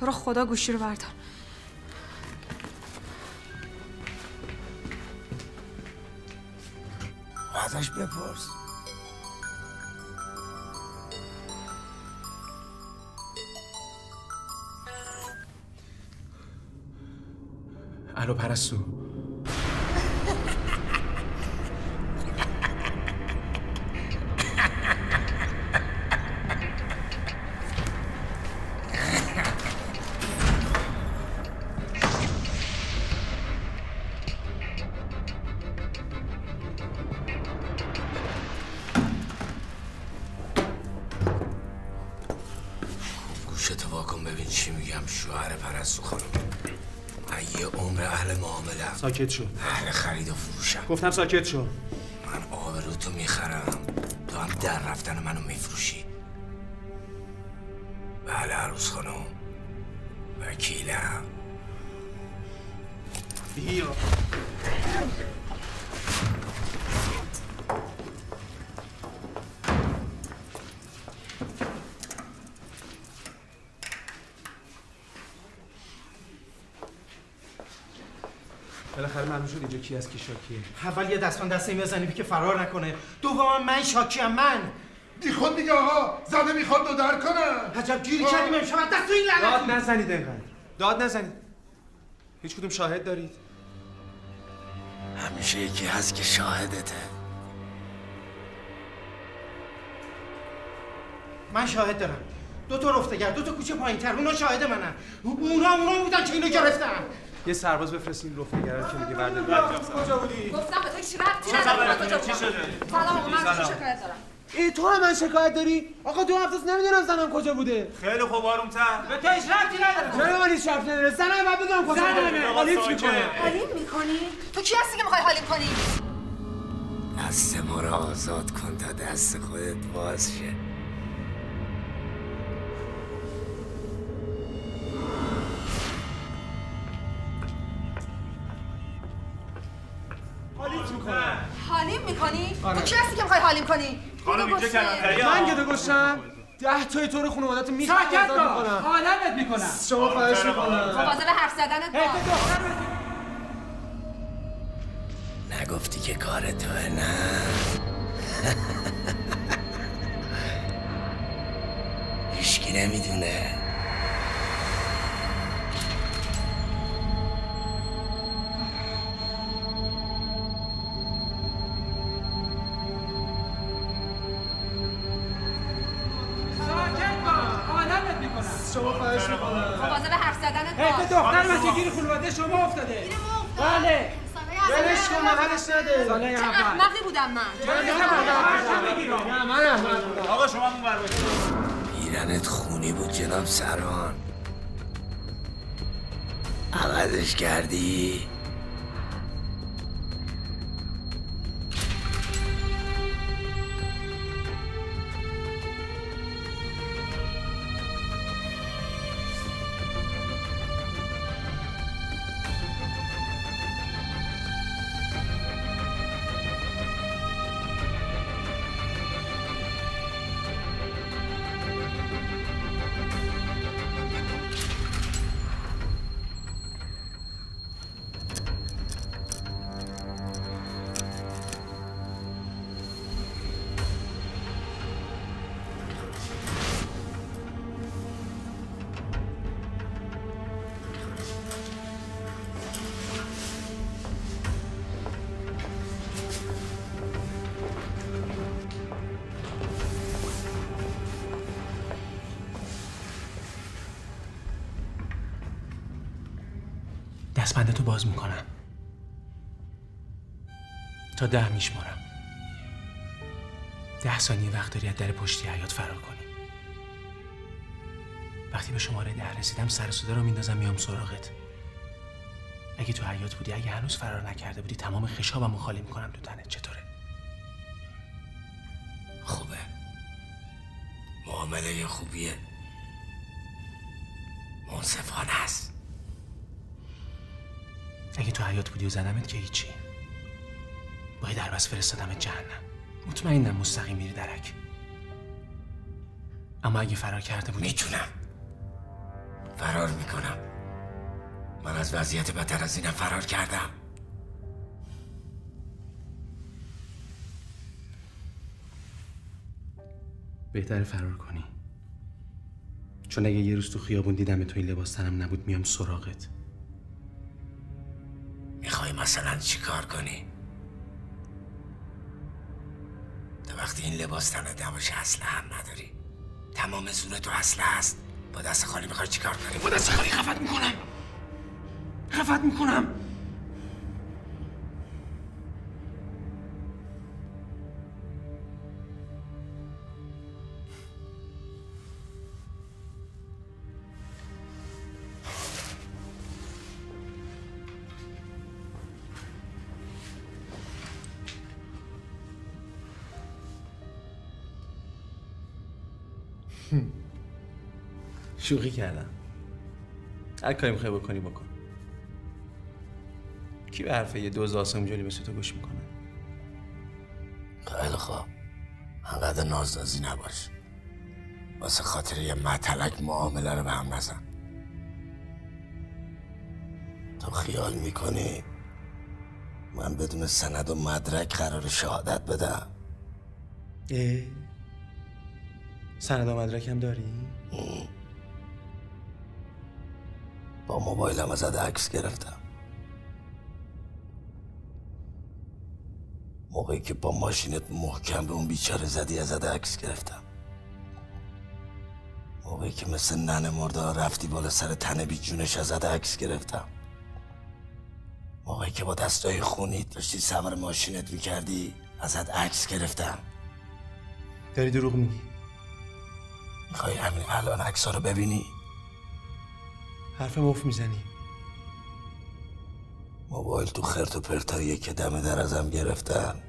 Speaker 8: تو رو خدا گوشی رو بردار.
Speaker 15: ازش بپرس.
Speaker 1: الو پرستو. ساکت شو.
Speaker 15: اهل خرید و فروشم.
Speaker 1: گفتم ساکت شو. شاکیه.
Speaker 12: اول یه دستمان دسته بزنی که فرار نکنه. دوم من شاکیم من.
Speaker 14: بی خود میگه آقا زده می‌خواد دو در کنه.
Speaker 12: عجب گیری کردیم امشب دست این
Speaker 1: داد
Speaker 12: لعنتی
Speaker 1: نزنید انقدر داد نزنید. هیچ کدوم شاهد دارید؟
Speaker 15: همیشه یکی هست که شاهدته.
Speaker 12: من شاهد دارم. دو تا رفتگر دو تا کوچه پایین تر اونا شاهد منن. اونا اونا بودن که اینو گرفتن.
Speaker 1: یه سرباز بفرستین رفتگرا که میگه بردار
Speaker 12: کجا بودی
Speaker 8: گفتم ربطی
Speaker 1: چه
Speaker 8: نداره؟ کجا؟
Speaker 1: شده؟
Speaker 8: سلام آقا من شکایت دارم
Speaker 16: ای تو هم من شکایت داری؟ آقا دو هفته است نمی‌دونم زنم کجا بوده
Speaker 13: خیلی خوب آرومتر
Speaker 16: به تو هیچ ربطی نداره چرا من هیچ ربطی نداره زنم باید بدونم کجا. بوده
Speaker 13: ساکت.
Speaker 16: می‌کنه
Speaker 8: حالیم می‌کنی؟ تو کی هستی که می‌خوای حالیم کنی؟
Speaker 15: دست ما رو آزاد کن تا دست خودت باز شه
Speaker 8: کنی؟
Speaker 13: خانم، اینجا
Speaker 8: گفتی.
Speaker 13: کلانتریه.
Speaker 16: من گده گشتم ده تای تو رو خانوادت می‌خوام
Speaker 17: ساکت باش. حالمت می‌کنم.
Speaker 16: شما خواهش می‌کنم
Speaker 8: مواظب حرف زدنت باش
Speaker 15: نگفتی که کار توه نه (laughs) هیچکی نمی‌دونه
Speaker 17: حیف دختر من که گیر خانواده شما افتاده. بله.
Speaker 16: ولش کن محلش نده
Speaker 17: ساله.
Speaker 8: احمقی بودم من؟
Speaker 16: نه من احمد بودم؟
Speaker 13: آقا شما اون باشید
Speaker 15: پیرنت خونی بود جناب سروان. عوضش کردی؟
Speaker 1: دستبندتو باز می‌کنم. تا ده میشمارم ده ثانیه وقت داری از در پشتی حیات فرار کنی. وقتی به شماره ده رسیدم سر صدا رو میندازم میام سراغت. اگه تو حیات بودی اگه هنوز فرار نکرده بودی تمام خشابم خالی می‌کنم تو تنت چطوره؟
Speaker 15: خوبه. معامله خوبیه.
Speaker 1: بودی و زدمت که هیچی. باید در بس فرستادمت جهنم. مطمئنم مستقیم میری درک. اما اگه فرار کرده بودی
Speaker 15: می‌تونم. فرار می‌کنم. من از وضعیت بدتر از اینم فرار کردم.
Speaker 1: بهتر فرار کنی. چون اگه یه روز تو خیابون دیدم تو این لباس تنم نبود میام سراغت.
Speaker 15: می‌خوای مثلا چی کار کنی؟ تا وقتی این لباس تنت نباشه اصلا هم نداری تمام زور تو اصله هست با دست خالی می‌خوای چی کار کنی؟
Speaker 1: با دست خالی خفت می‌کنم خفت می‌کنم شوخی کردم. هر کاری می‌خوای بکنی بکن. کی به حرف یه دوز آسمون جلی مثل تو گوش می‌کنه؟
Speaker 15: خیلی خوب. انقدر نازنازی نباش. واسه خاطر یه متلک معامله رو به هم نزن. تو خیال می‌کنی من بدون سند و مدرک قرار شهادت بدم؟
Speaker 1: اه. سند و مدرکم داری؟
Speaker 15: با موبایلم ازت عکس گرفتم. موقعی که با ماشینت محکم به اون بیچاره زدی ازت عکس گرفتم. موقعی که مثل نن مرده رفتی بالا سر تن بی جونش ازت عکس گرفتم. موقعی که با دستای خونیت داشتی سوار ماشینت می‌کردی ازت عکس گرفتم.
Speaker 1: داری دروغ میگی.
Speaker 15: می‌خوای همین الان عکس رو ببینی؟
Speaker 1: حرف مف می‌زنی.
Speaker 15: موبایل تو خرت و پرتاییه که دم در ازم گرفتن.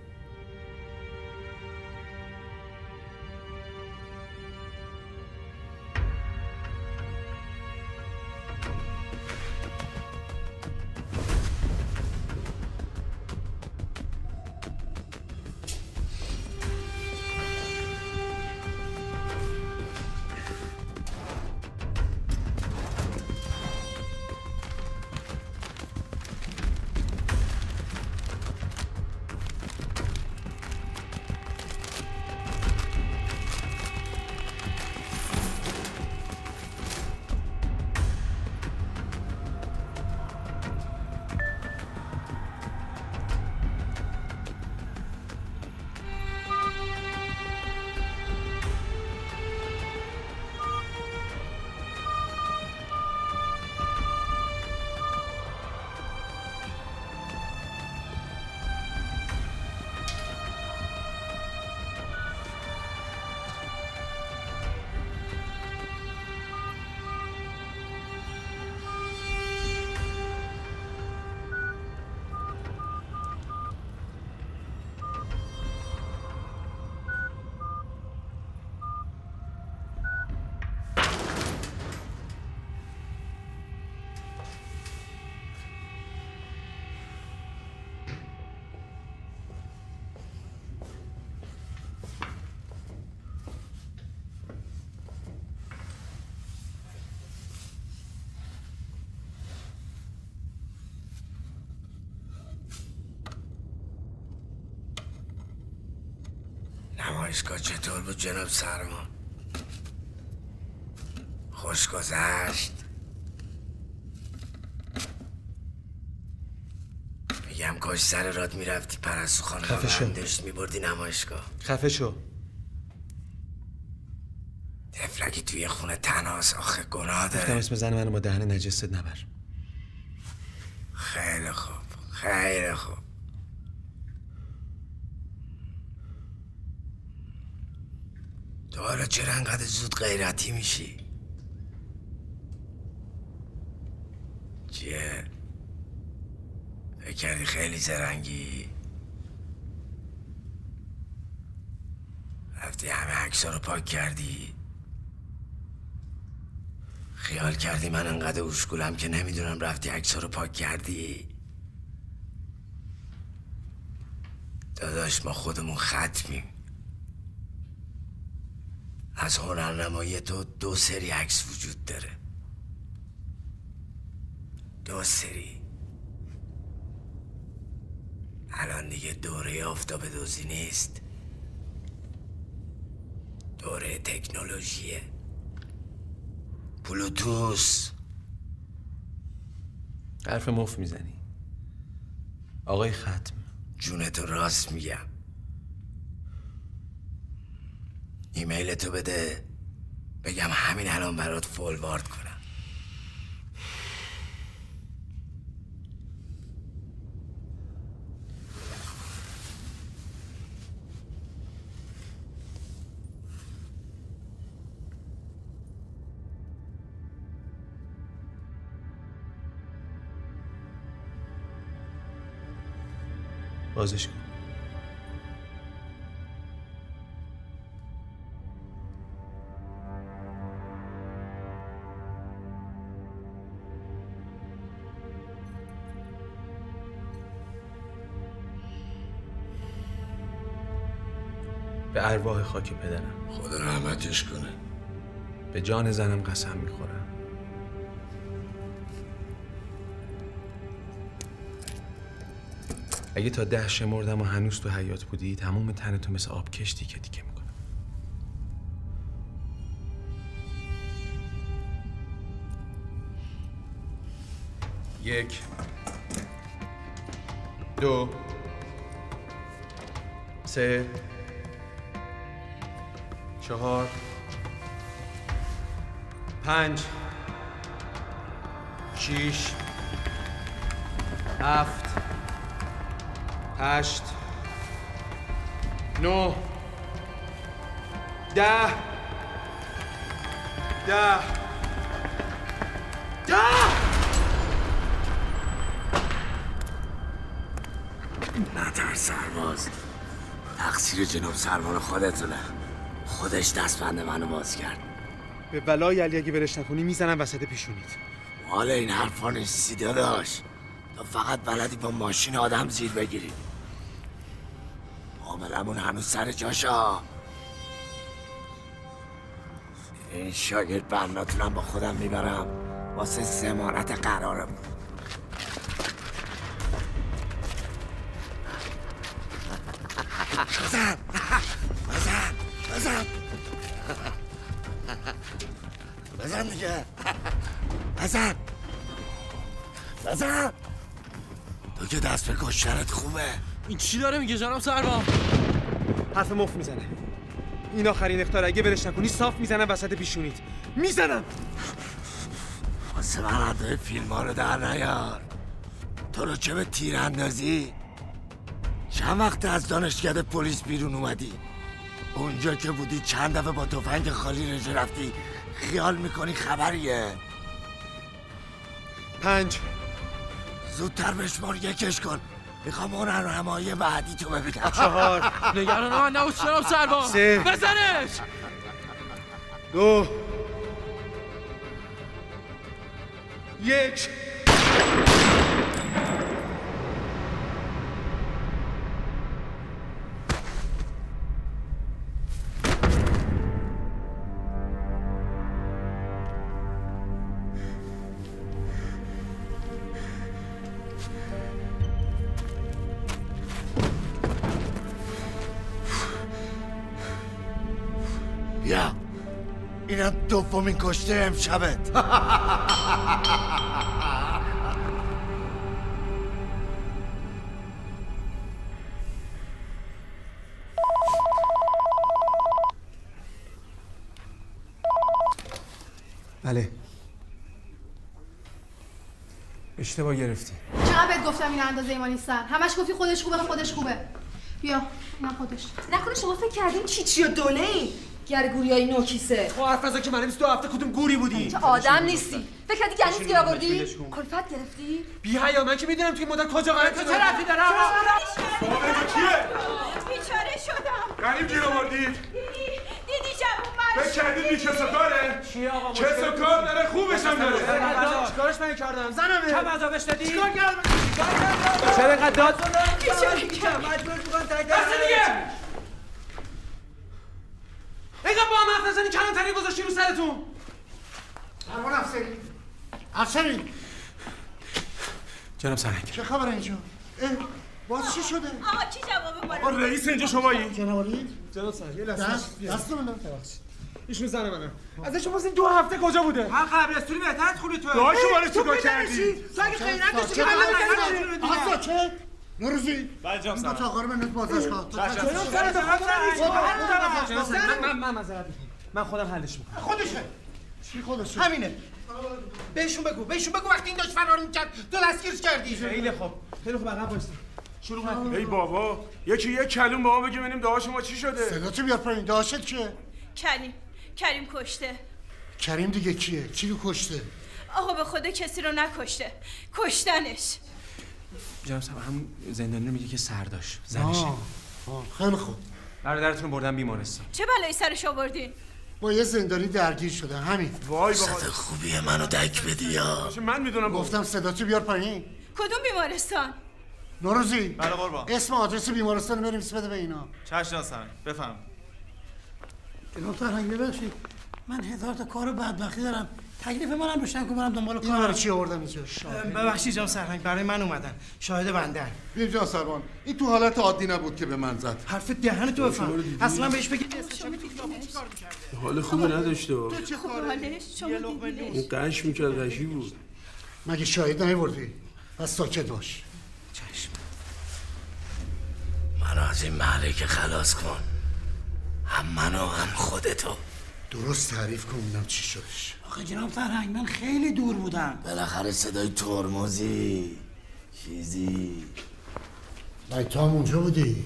Speaker 15: نمایشگاه چطور بود جناب سرما؟ خوش گذشت. میگم کاش سر راد می‌رفتی پرستو
Speaker 1: خفه شو.
Speaker 15: بندشت میبردی نمایشگاه.
Speaker 1: خفه شو.
Speaker 15: تفلکی توی خونه تنهاست آخه گناه
Speaker 1: گفتم
Speaker 15: داره
Speaker 1: اسم زن منو با دهن نجست نبر.
Speaker 15: خیلی خوب خیلی خوب تو حالا چرا انقدر زود غیرتی میشی؟ چیه؟ فکر کردی خیلی زرنگی؟ رفتی همه عکس رو پاک کردی؟ خیال کردی من انقدر اوشگولم که نمی‌دونم رفتی عکس رو پاک کردی؟ داداش ما خودمون ختمیم. از هنرنمایی تو دو سری عکس وجود داره. دو سری. الان دیگه دوره آفتاب دوزی نیست. دوره تکنولوژیه. بلوتوس
Speaker 1: حرف مف می‌زنی. آقای ختم.
Speaker 15: جونتو راست میگم. ایمیل تو بده. بگم همین الان برات فولوارد کنم.
Speaker 1: بازش کن. ارواح خاک پدرم.
Speaker 15: خدا رحمتش کنه.
Speaker 1: به جان زنم قسم می‌خورم. اگه تا ده شمردم و هنوز تو حیات بودی تموم تن تو مثل آب کشتی که دیگه می‌کنم. یک دو سه. چهار پنج شیش هفت هشت نو ده ده ده!
Speaker 15: نتر سرباز. تقصیر جناب سربار خودتونه. خودش دستبند منو باز کرد.
Speaker 1: به بلای علی اگه برش نکنی می‌زنم وسط پیشونیت.
Speaker 15: حالا این حرفا نیستی داداش. تو فقط بلدی با ماشین آدم زیر بگیری. معاملمون هنوز سر جاشا. این شاگرد بنداتونم با خودم می‌برم. واسه زمانت قرارمون.
Speaker 9: این چی داره میگه جناب سربا
Speaker 1: حرف مف می‌زنه. این آخرین اختار اگه برش نکنی صاف می‌زنم وسط پیشونیت. می‌زنم!
Speaker 15: واسه من فیلم ها رو در نیار. تو رو چه به تیر اندازی؟ چند وقت از دانشکده پلیس بیرون اومدی؟ اونجا که بودی چند دفعه با تفنگ خالی رژه رفتی؟ خیال می‌کنی خبریه؟
Speaker 1: پنج.
Speaker 15: زودتر بشمار یکش کن. می‌خوام اون هنرنمایی بعدی تو ببینم.
Speaker 9: چهار. (laughs) نگران من نباش جناب سربا
Speaker 1: سه.
Speaker 9: بزنش.
Speaker 1: دو. یک.
Speaker 15: اینم دومین کشته امشبت. (laughs)
Speaker 1: بله. اشتباه گرفتی.
Speaker 19: چقدر بهت گفتم این اندازه ما نیستن؟ همش گفتی خودش خوبه خودش خوبه. بیا اینا خودش.
Speaker 8: نکنه شما فکر کردین چی چی و دوله این گرگوری های نوکیسه.
Speaker 1: خب حرف نزن که من امروز دو هفته کدوم گوری بودی؟
Speaker 8: تو آدم نیستی. فکر کردی گنیز گیر آوردی. کلفت گرفتی؟
Speaker 1: بی حیا من که می‌دونم توی مدت کجا قرار
Speaker 17: تو چه ربطی داره آقا؟
Speaker 20: بیچاره شدم.
Speaker 21: غریب گیر آوردید
Speaker 20: دیدی جوون من
Speaker 21: فکر کردید بی کس و کاره
Speaker 16: چی آقا
Speaker 21: کس و کار داره خوبش هم داره.
Speaker 16: چیکارش من کردم؟ زنمه.
Speaker 17: کم عذابش دادی؟
Speaker 16: چیکار کردم؟
Speaker 17: چرا اینقدر داد؟
Speaker 16: بیچاره مجبور می‌کنم تک
Speaker 1: بس دیگه. اینقدر با هم حرف نزنی کلانتری گذاشتی رو سرتون.
Speaker 14: فرمان افسری افسری
Speaker 1: جناب سرنگ.
Speaker 14: چه خبر اینجا؟ اه، باز چی شده؟
Speaker 20: آقا چی جواب ما
Speaker 21: آقا رئیس اینجا شمایی.
Speaker 14: جناب علی
Speaker 16: جناب سر یه لحظه.
Speaker 14: دست دست. من
Speaker 16: ایشون زن منه. ازش پرسید دو هفته کجا بوده؟
Speaker 17: من قبرستونی بهتر از خونه تو
Speaker 21: دعا شما رو چیکار
Speaker 17: تو
Speaker 21: کردی؟
Speaker 17: تو اگه غیرت داشتی که. من نمی‌کردی.
Speaker 14: آقا ساکت نوروزی.
Speaker 21: بله. سرنگ، به خدا
Speaker 1: جناب سرنگ، من من معذرت می‌خوام. من خودم حلش می‌کنم
Speaker 12: خودشه.
Speaker 14: چی خودشه؟
Speaker 12: همینه. بهشون بگو بهشون بگو وقتی این داشت فرار می‌کرد تو دستگیرش کردی.
Speaker 1: خیلی خوب. خیلی خوب عقب وایسا شروع نکن
Speaker 21: ای بابا یکی یک کلوم به ما بگه ببینیم دعا شما چی شده؟
Speaker 14: صدا تو بیار پایین. داشت که؟
Speaker 20: کریم. کریم کشته.
Speaker 14: کریم دیگه کیه؟ کی رو کشته؟
Speaker 20: آقا به خدا کسی رو نکشته. کشتنش.
Speaker 1: جناب سرنگ همون زندانی رو میگه که سر داشت زنشه
Speaker 14: خیلی خوب.
Speaker 1: برادرتون رو بردن بیمارستان.
Speaker 20: چه بلایی سرش آوردین؟
Speaker 14: با یه زندانی درگیر شده همین.
Speaker 21: وای بابا.
Speaker 15: صد خوبیه منو دک بدی یا
Speaker 21: من می‌دونم
Speaker 14: گفتم صدا تو بیار پایین؟
Speaker 20: کدوم بیمارستان؟
Speaker 14: نوروزی.
Speaker 13: بله قربان
Speaker 14: اسم آدرس بیمارستان رو بنویس بده به اینا.
Speaker 13: چشم سرنگ بفهم.
Speaker 17: جناب سرهنگ ببخشید. من هزار تا کار بدبختی دارم. تکلیف منم روشن کن برم دنبال کارم.
Speaker 14: برای چی آوردن اینجا؟
Speaker 12: ببخشید جناب سرهنگ برای من اومدن. شاهد بندن
Speaker 22: بیا جان سروان این تو حالت عادی نبود که به من زد.
Speaker 12: حرف دهن تو بفهم؟ اصلا بهش می‌کرده.
Speaker 22: حال خوبی نداشته
Speaker 12: تو چه
Speaker 20: حالش شما
Speaker 22: اون قش می‌کرد قشی بود.
Speaker 14: مگه شاهد نیوردی؟ پس ساکت باش.
Speaker 15: منو از این مهلکه خلاص کن هم منو هم خودتو.
Speaker 14: درست تعریف کن چی شدش.
Speaker 17: آخه جناب سرهنگ من خیلی دور بودم.
Speaker 15: بالاخره صدای ترمزی چیزی.
Speaker 14: مگه تو هم اونجا بودی؟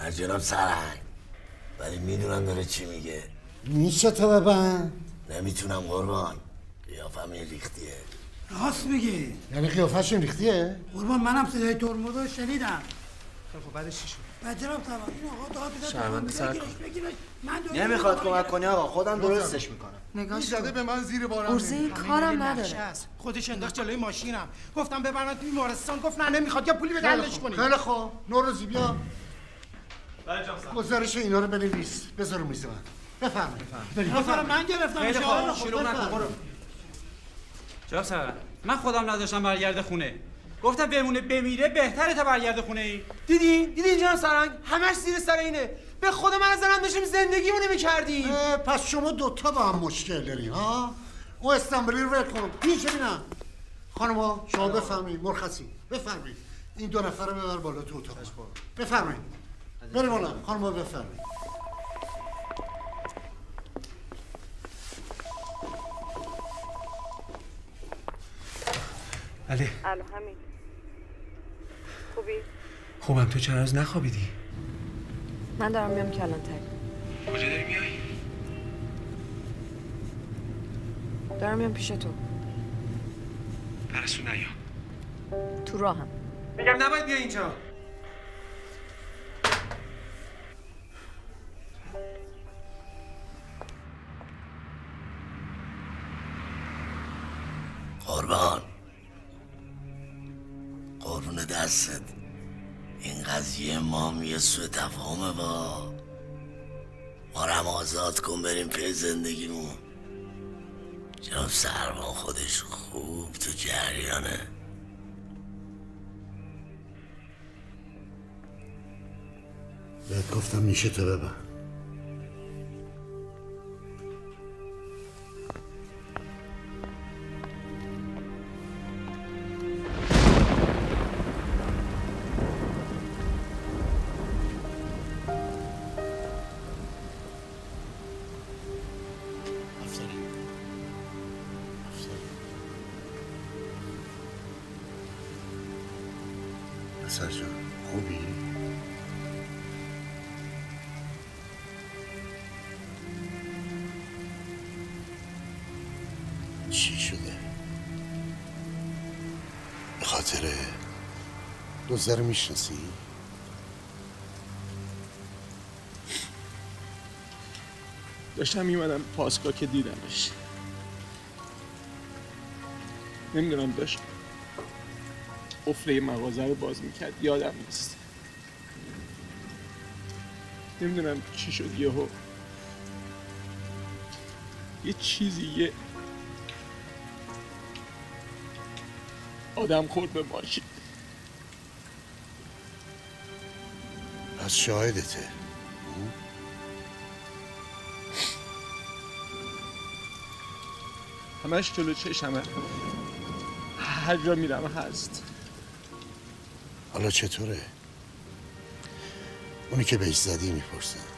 Speaker 15: نه جناب سرهنگ ولی می‌دونم داره چی میگه.
Speaker 14: میشه تو ببند؟
Speaker 15: نمی‌تونم قربان قیافم این ریختیه.
Speaker 17: راست میگی.
Speaker 14: یعنی قیافش این ریختیه؟
Speaker 17: قربان منم صدای ترمز رو شنیدم.
Speaker 1: خب بعدش چی شد؟ شرمنده سر
Speaker 23: نمی‌خواد کمک کنی آقا خودم درستش می‌کنم.
Speaker 8: نگاش
Speaker 22: زده به من زیر بارم.
Speaker 8: ارزه کارم نداره.
Speaker 12: خودش انداخت جلوی ماشینم. گفتم ببرن تو بیمارستان. گفت نه نمی‌خواد. یا پولی بده حلش کنی
Speaker 14: خیلی خوب. نوروزی بیا.
Speaker 13: بله.
Speaker 14: گزارش اینا رو بنویس. بذار میز من. بفرمایید.
Speaker 17: آفر من گرفتم.
Speaker 16: خیلی خوب. شروع نکن برو. جناب من خودم نداشتم برگرده خونه. گفتم بمونه بمیره بهتره تا برگرده خونه ای.
Speaker 1: دیدی؟ دیدی جناب سرنگ؟ همش زیر سر اینه. به خود من زنم داشتیم زندگیمو نمی‌کردیم
Speaker 14: اه، پس شما دوتا با هم مشکل داری ها؟ او استانبولی رو ول کن. پیش ببینم خانما شما بفهمید مرخصی. بفرمایید. این دو نفر رو ببر بالا تو اتاق. بفرمایید. بریم بالا. خانما بفرمایید.
Speaker 1: بله
Speaker 7: الو همین. خوبی؟
Speaker 1: خوبم. تو چرا از نخوابیدی؟
Speaker 8: من دارم میام کلانتری.
Speaker 1: کجا داری میای؟
Speaker 8: دارم میام پیش تو.
Speaker 1: پرستو نیا.
Speaker 8: تو راهم.
Speaker 1: میگم نباید بیا اینجا.
Speaker 15: قربان. قربون دستت. این قضیه ما یه سوء تفاهمه با. ما رو هم آزاد کن بریم پی زندگیمون. جناب سرمان خودش خوب تو جریانه.
Speaker 14: بهت گفتم میشه تو ببر رو می‌شناسی؟
Speaker 1: داشتم میمدم پاسگاه که دیدمش. نمی‌دونم داشت قفله مغازه رو باز می‌کرد یادم نیست. نمی‌دونم چی شد یهو. یه چیزی یه آدم خورد به ماشین.
Speaker 14: پس شاهدته.
Speaker 1: همش جلو چشمه. هر جا میرم هست.
Speaker 14: حالا چطوره؟ اونی که بهش زدی می‌پرسم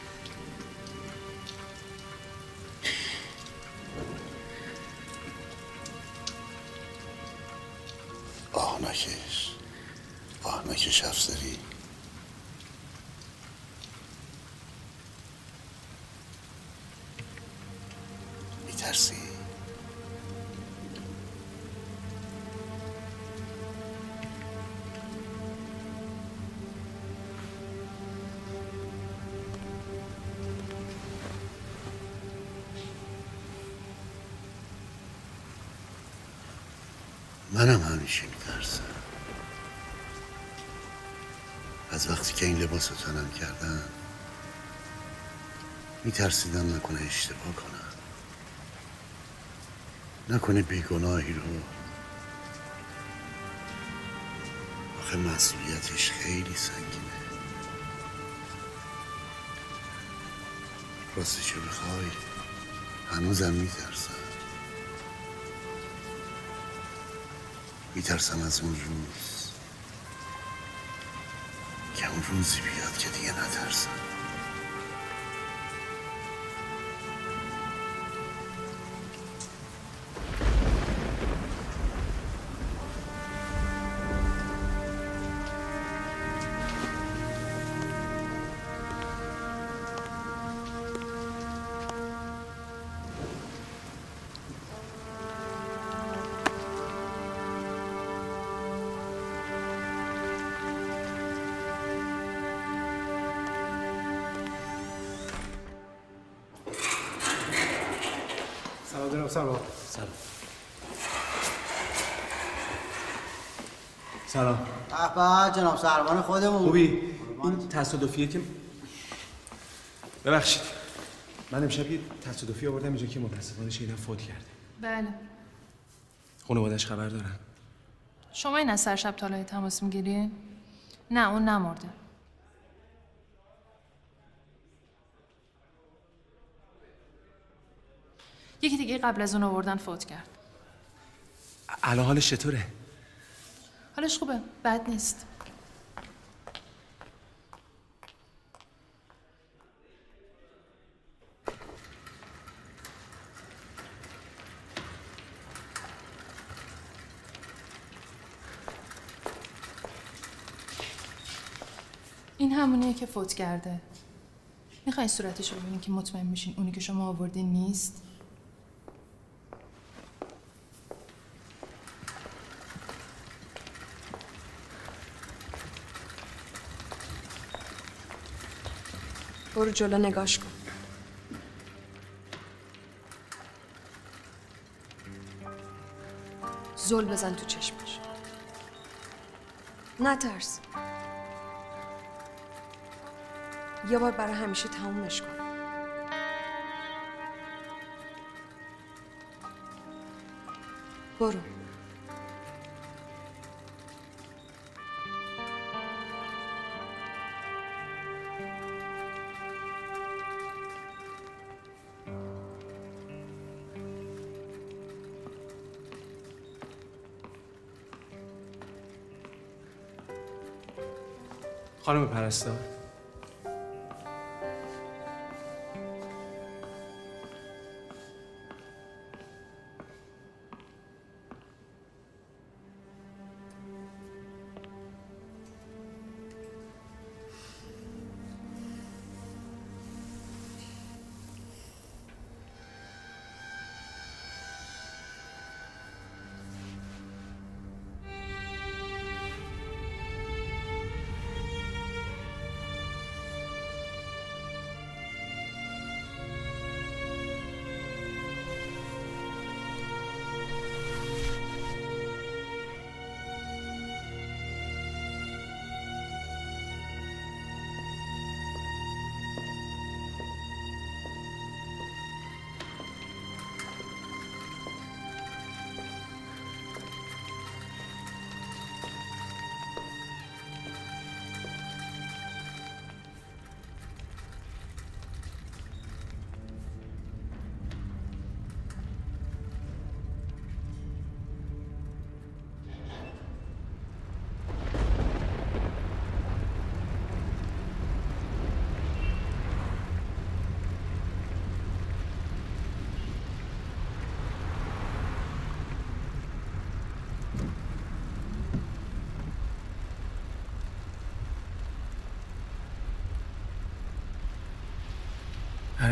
Speaker 14: منم همیشه میترسم. از وقتی که این لباس رو تنم کردم میترسیدم نکنه اشتباه کنم. نکنه بیگناهی رو. آخه مسئولیتش خیلی سنگینه. راستشو بخوای هنوزم میترسم. میترسم از اون روز. که اون روزی بیاد که دیگه نترسم.
Speaker 24: جناب
Speaker 23: سروان خودمون.
Speaker 1: خوبی؟ این تصادفیه که ببخشید. من امشب یه تصادفی آوردم اینجا که متاسفانه شیدم فوت کرده.
Speaker 25: بله.
Speaker 1: خانوادش خبر دارن.
Speaker 25: شما این از سر شب تالای تماس می‌گیرین؟ نه اون نمرده. یکی دیگه قبل از اون آوردن فوت کرد.
Speaker 1: الان حالش چطوره؟
Speaker 25: حالش خوبه بد نیست. این همونیه که فوت کرده. می‌خواین صورتش رو ببینین که مطمئن بشین اونی که شما آوردین نیست؟
Speaker 7: برو جلو نگاش کن. زل بزن تو چشمش. نترس. یه بار برای همیشه تمومش کن. برو.
Speaker 1: خانم پرستار.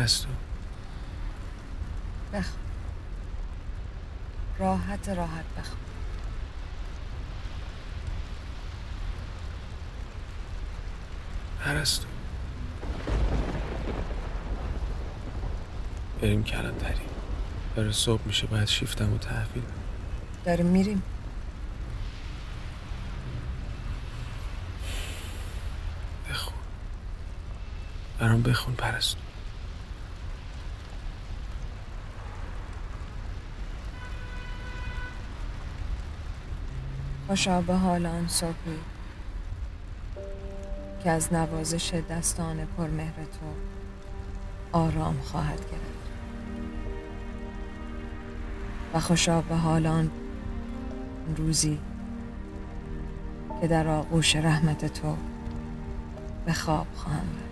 Speaker 1: پرستو
Speaker 7: بخواب راحت راحت بخواب
Speaker 1: پرستو بریم کلانتری. داره صبح میشه باید شیفتم رو تحویل.
Speaker 7: داریم میریم.
Speaker 1: بخون. برام بخون پرستو.
Speaker 7: خوشا به حال آن صبحی که از نوازش دستان پرمهر تو آرام خواهد گرفت. و خوشا به حال آن روزی که در آغوش رحمت تو به خواب خواهم رفت.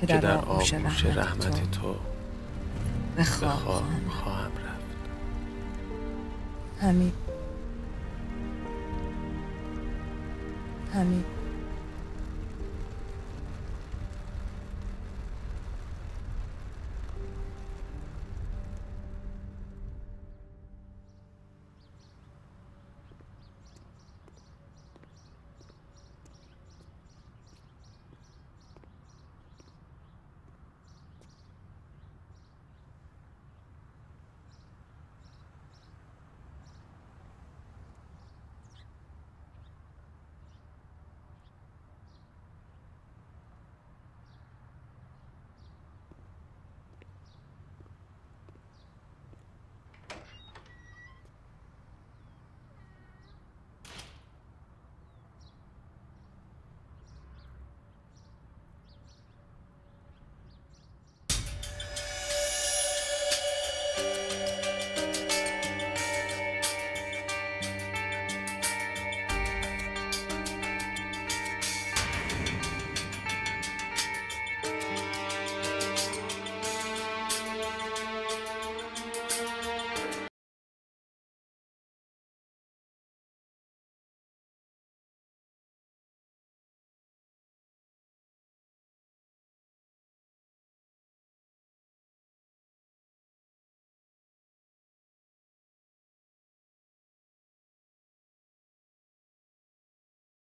Speaker 7: که در آغوش رحمت
Speaker 1: رحمت
Speaker 7: تو به
Speaker 1: خواب
Speaker 7: خواهم رفت.
Speaker 1: خواهم رفت
Speaker 7: حمید حمید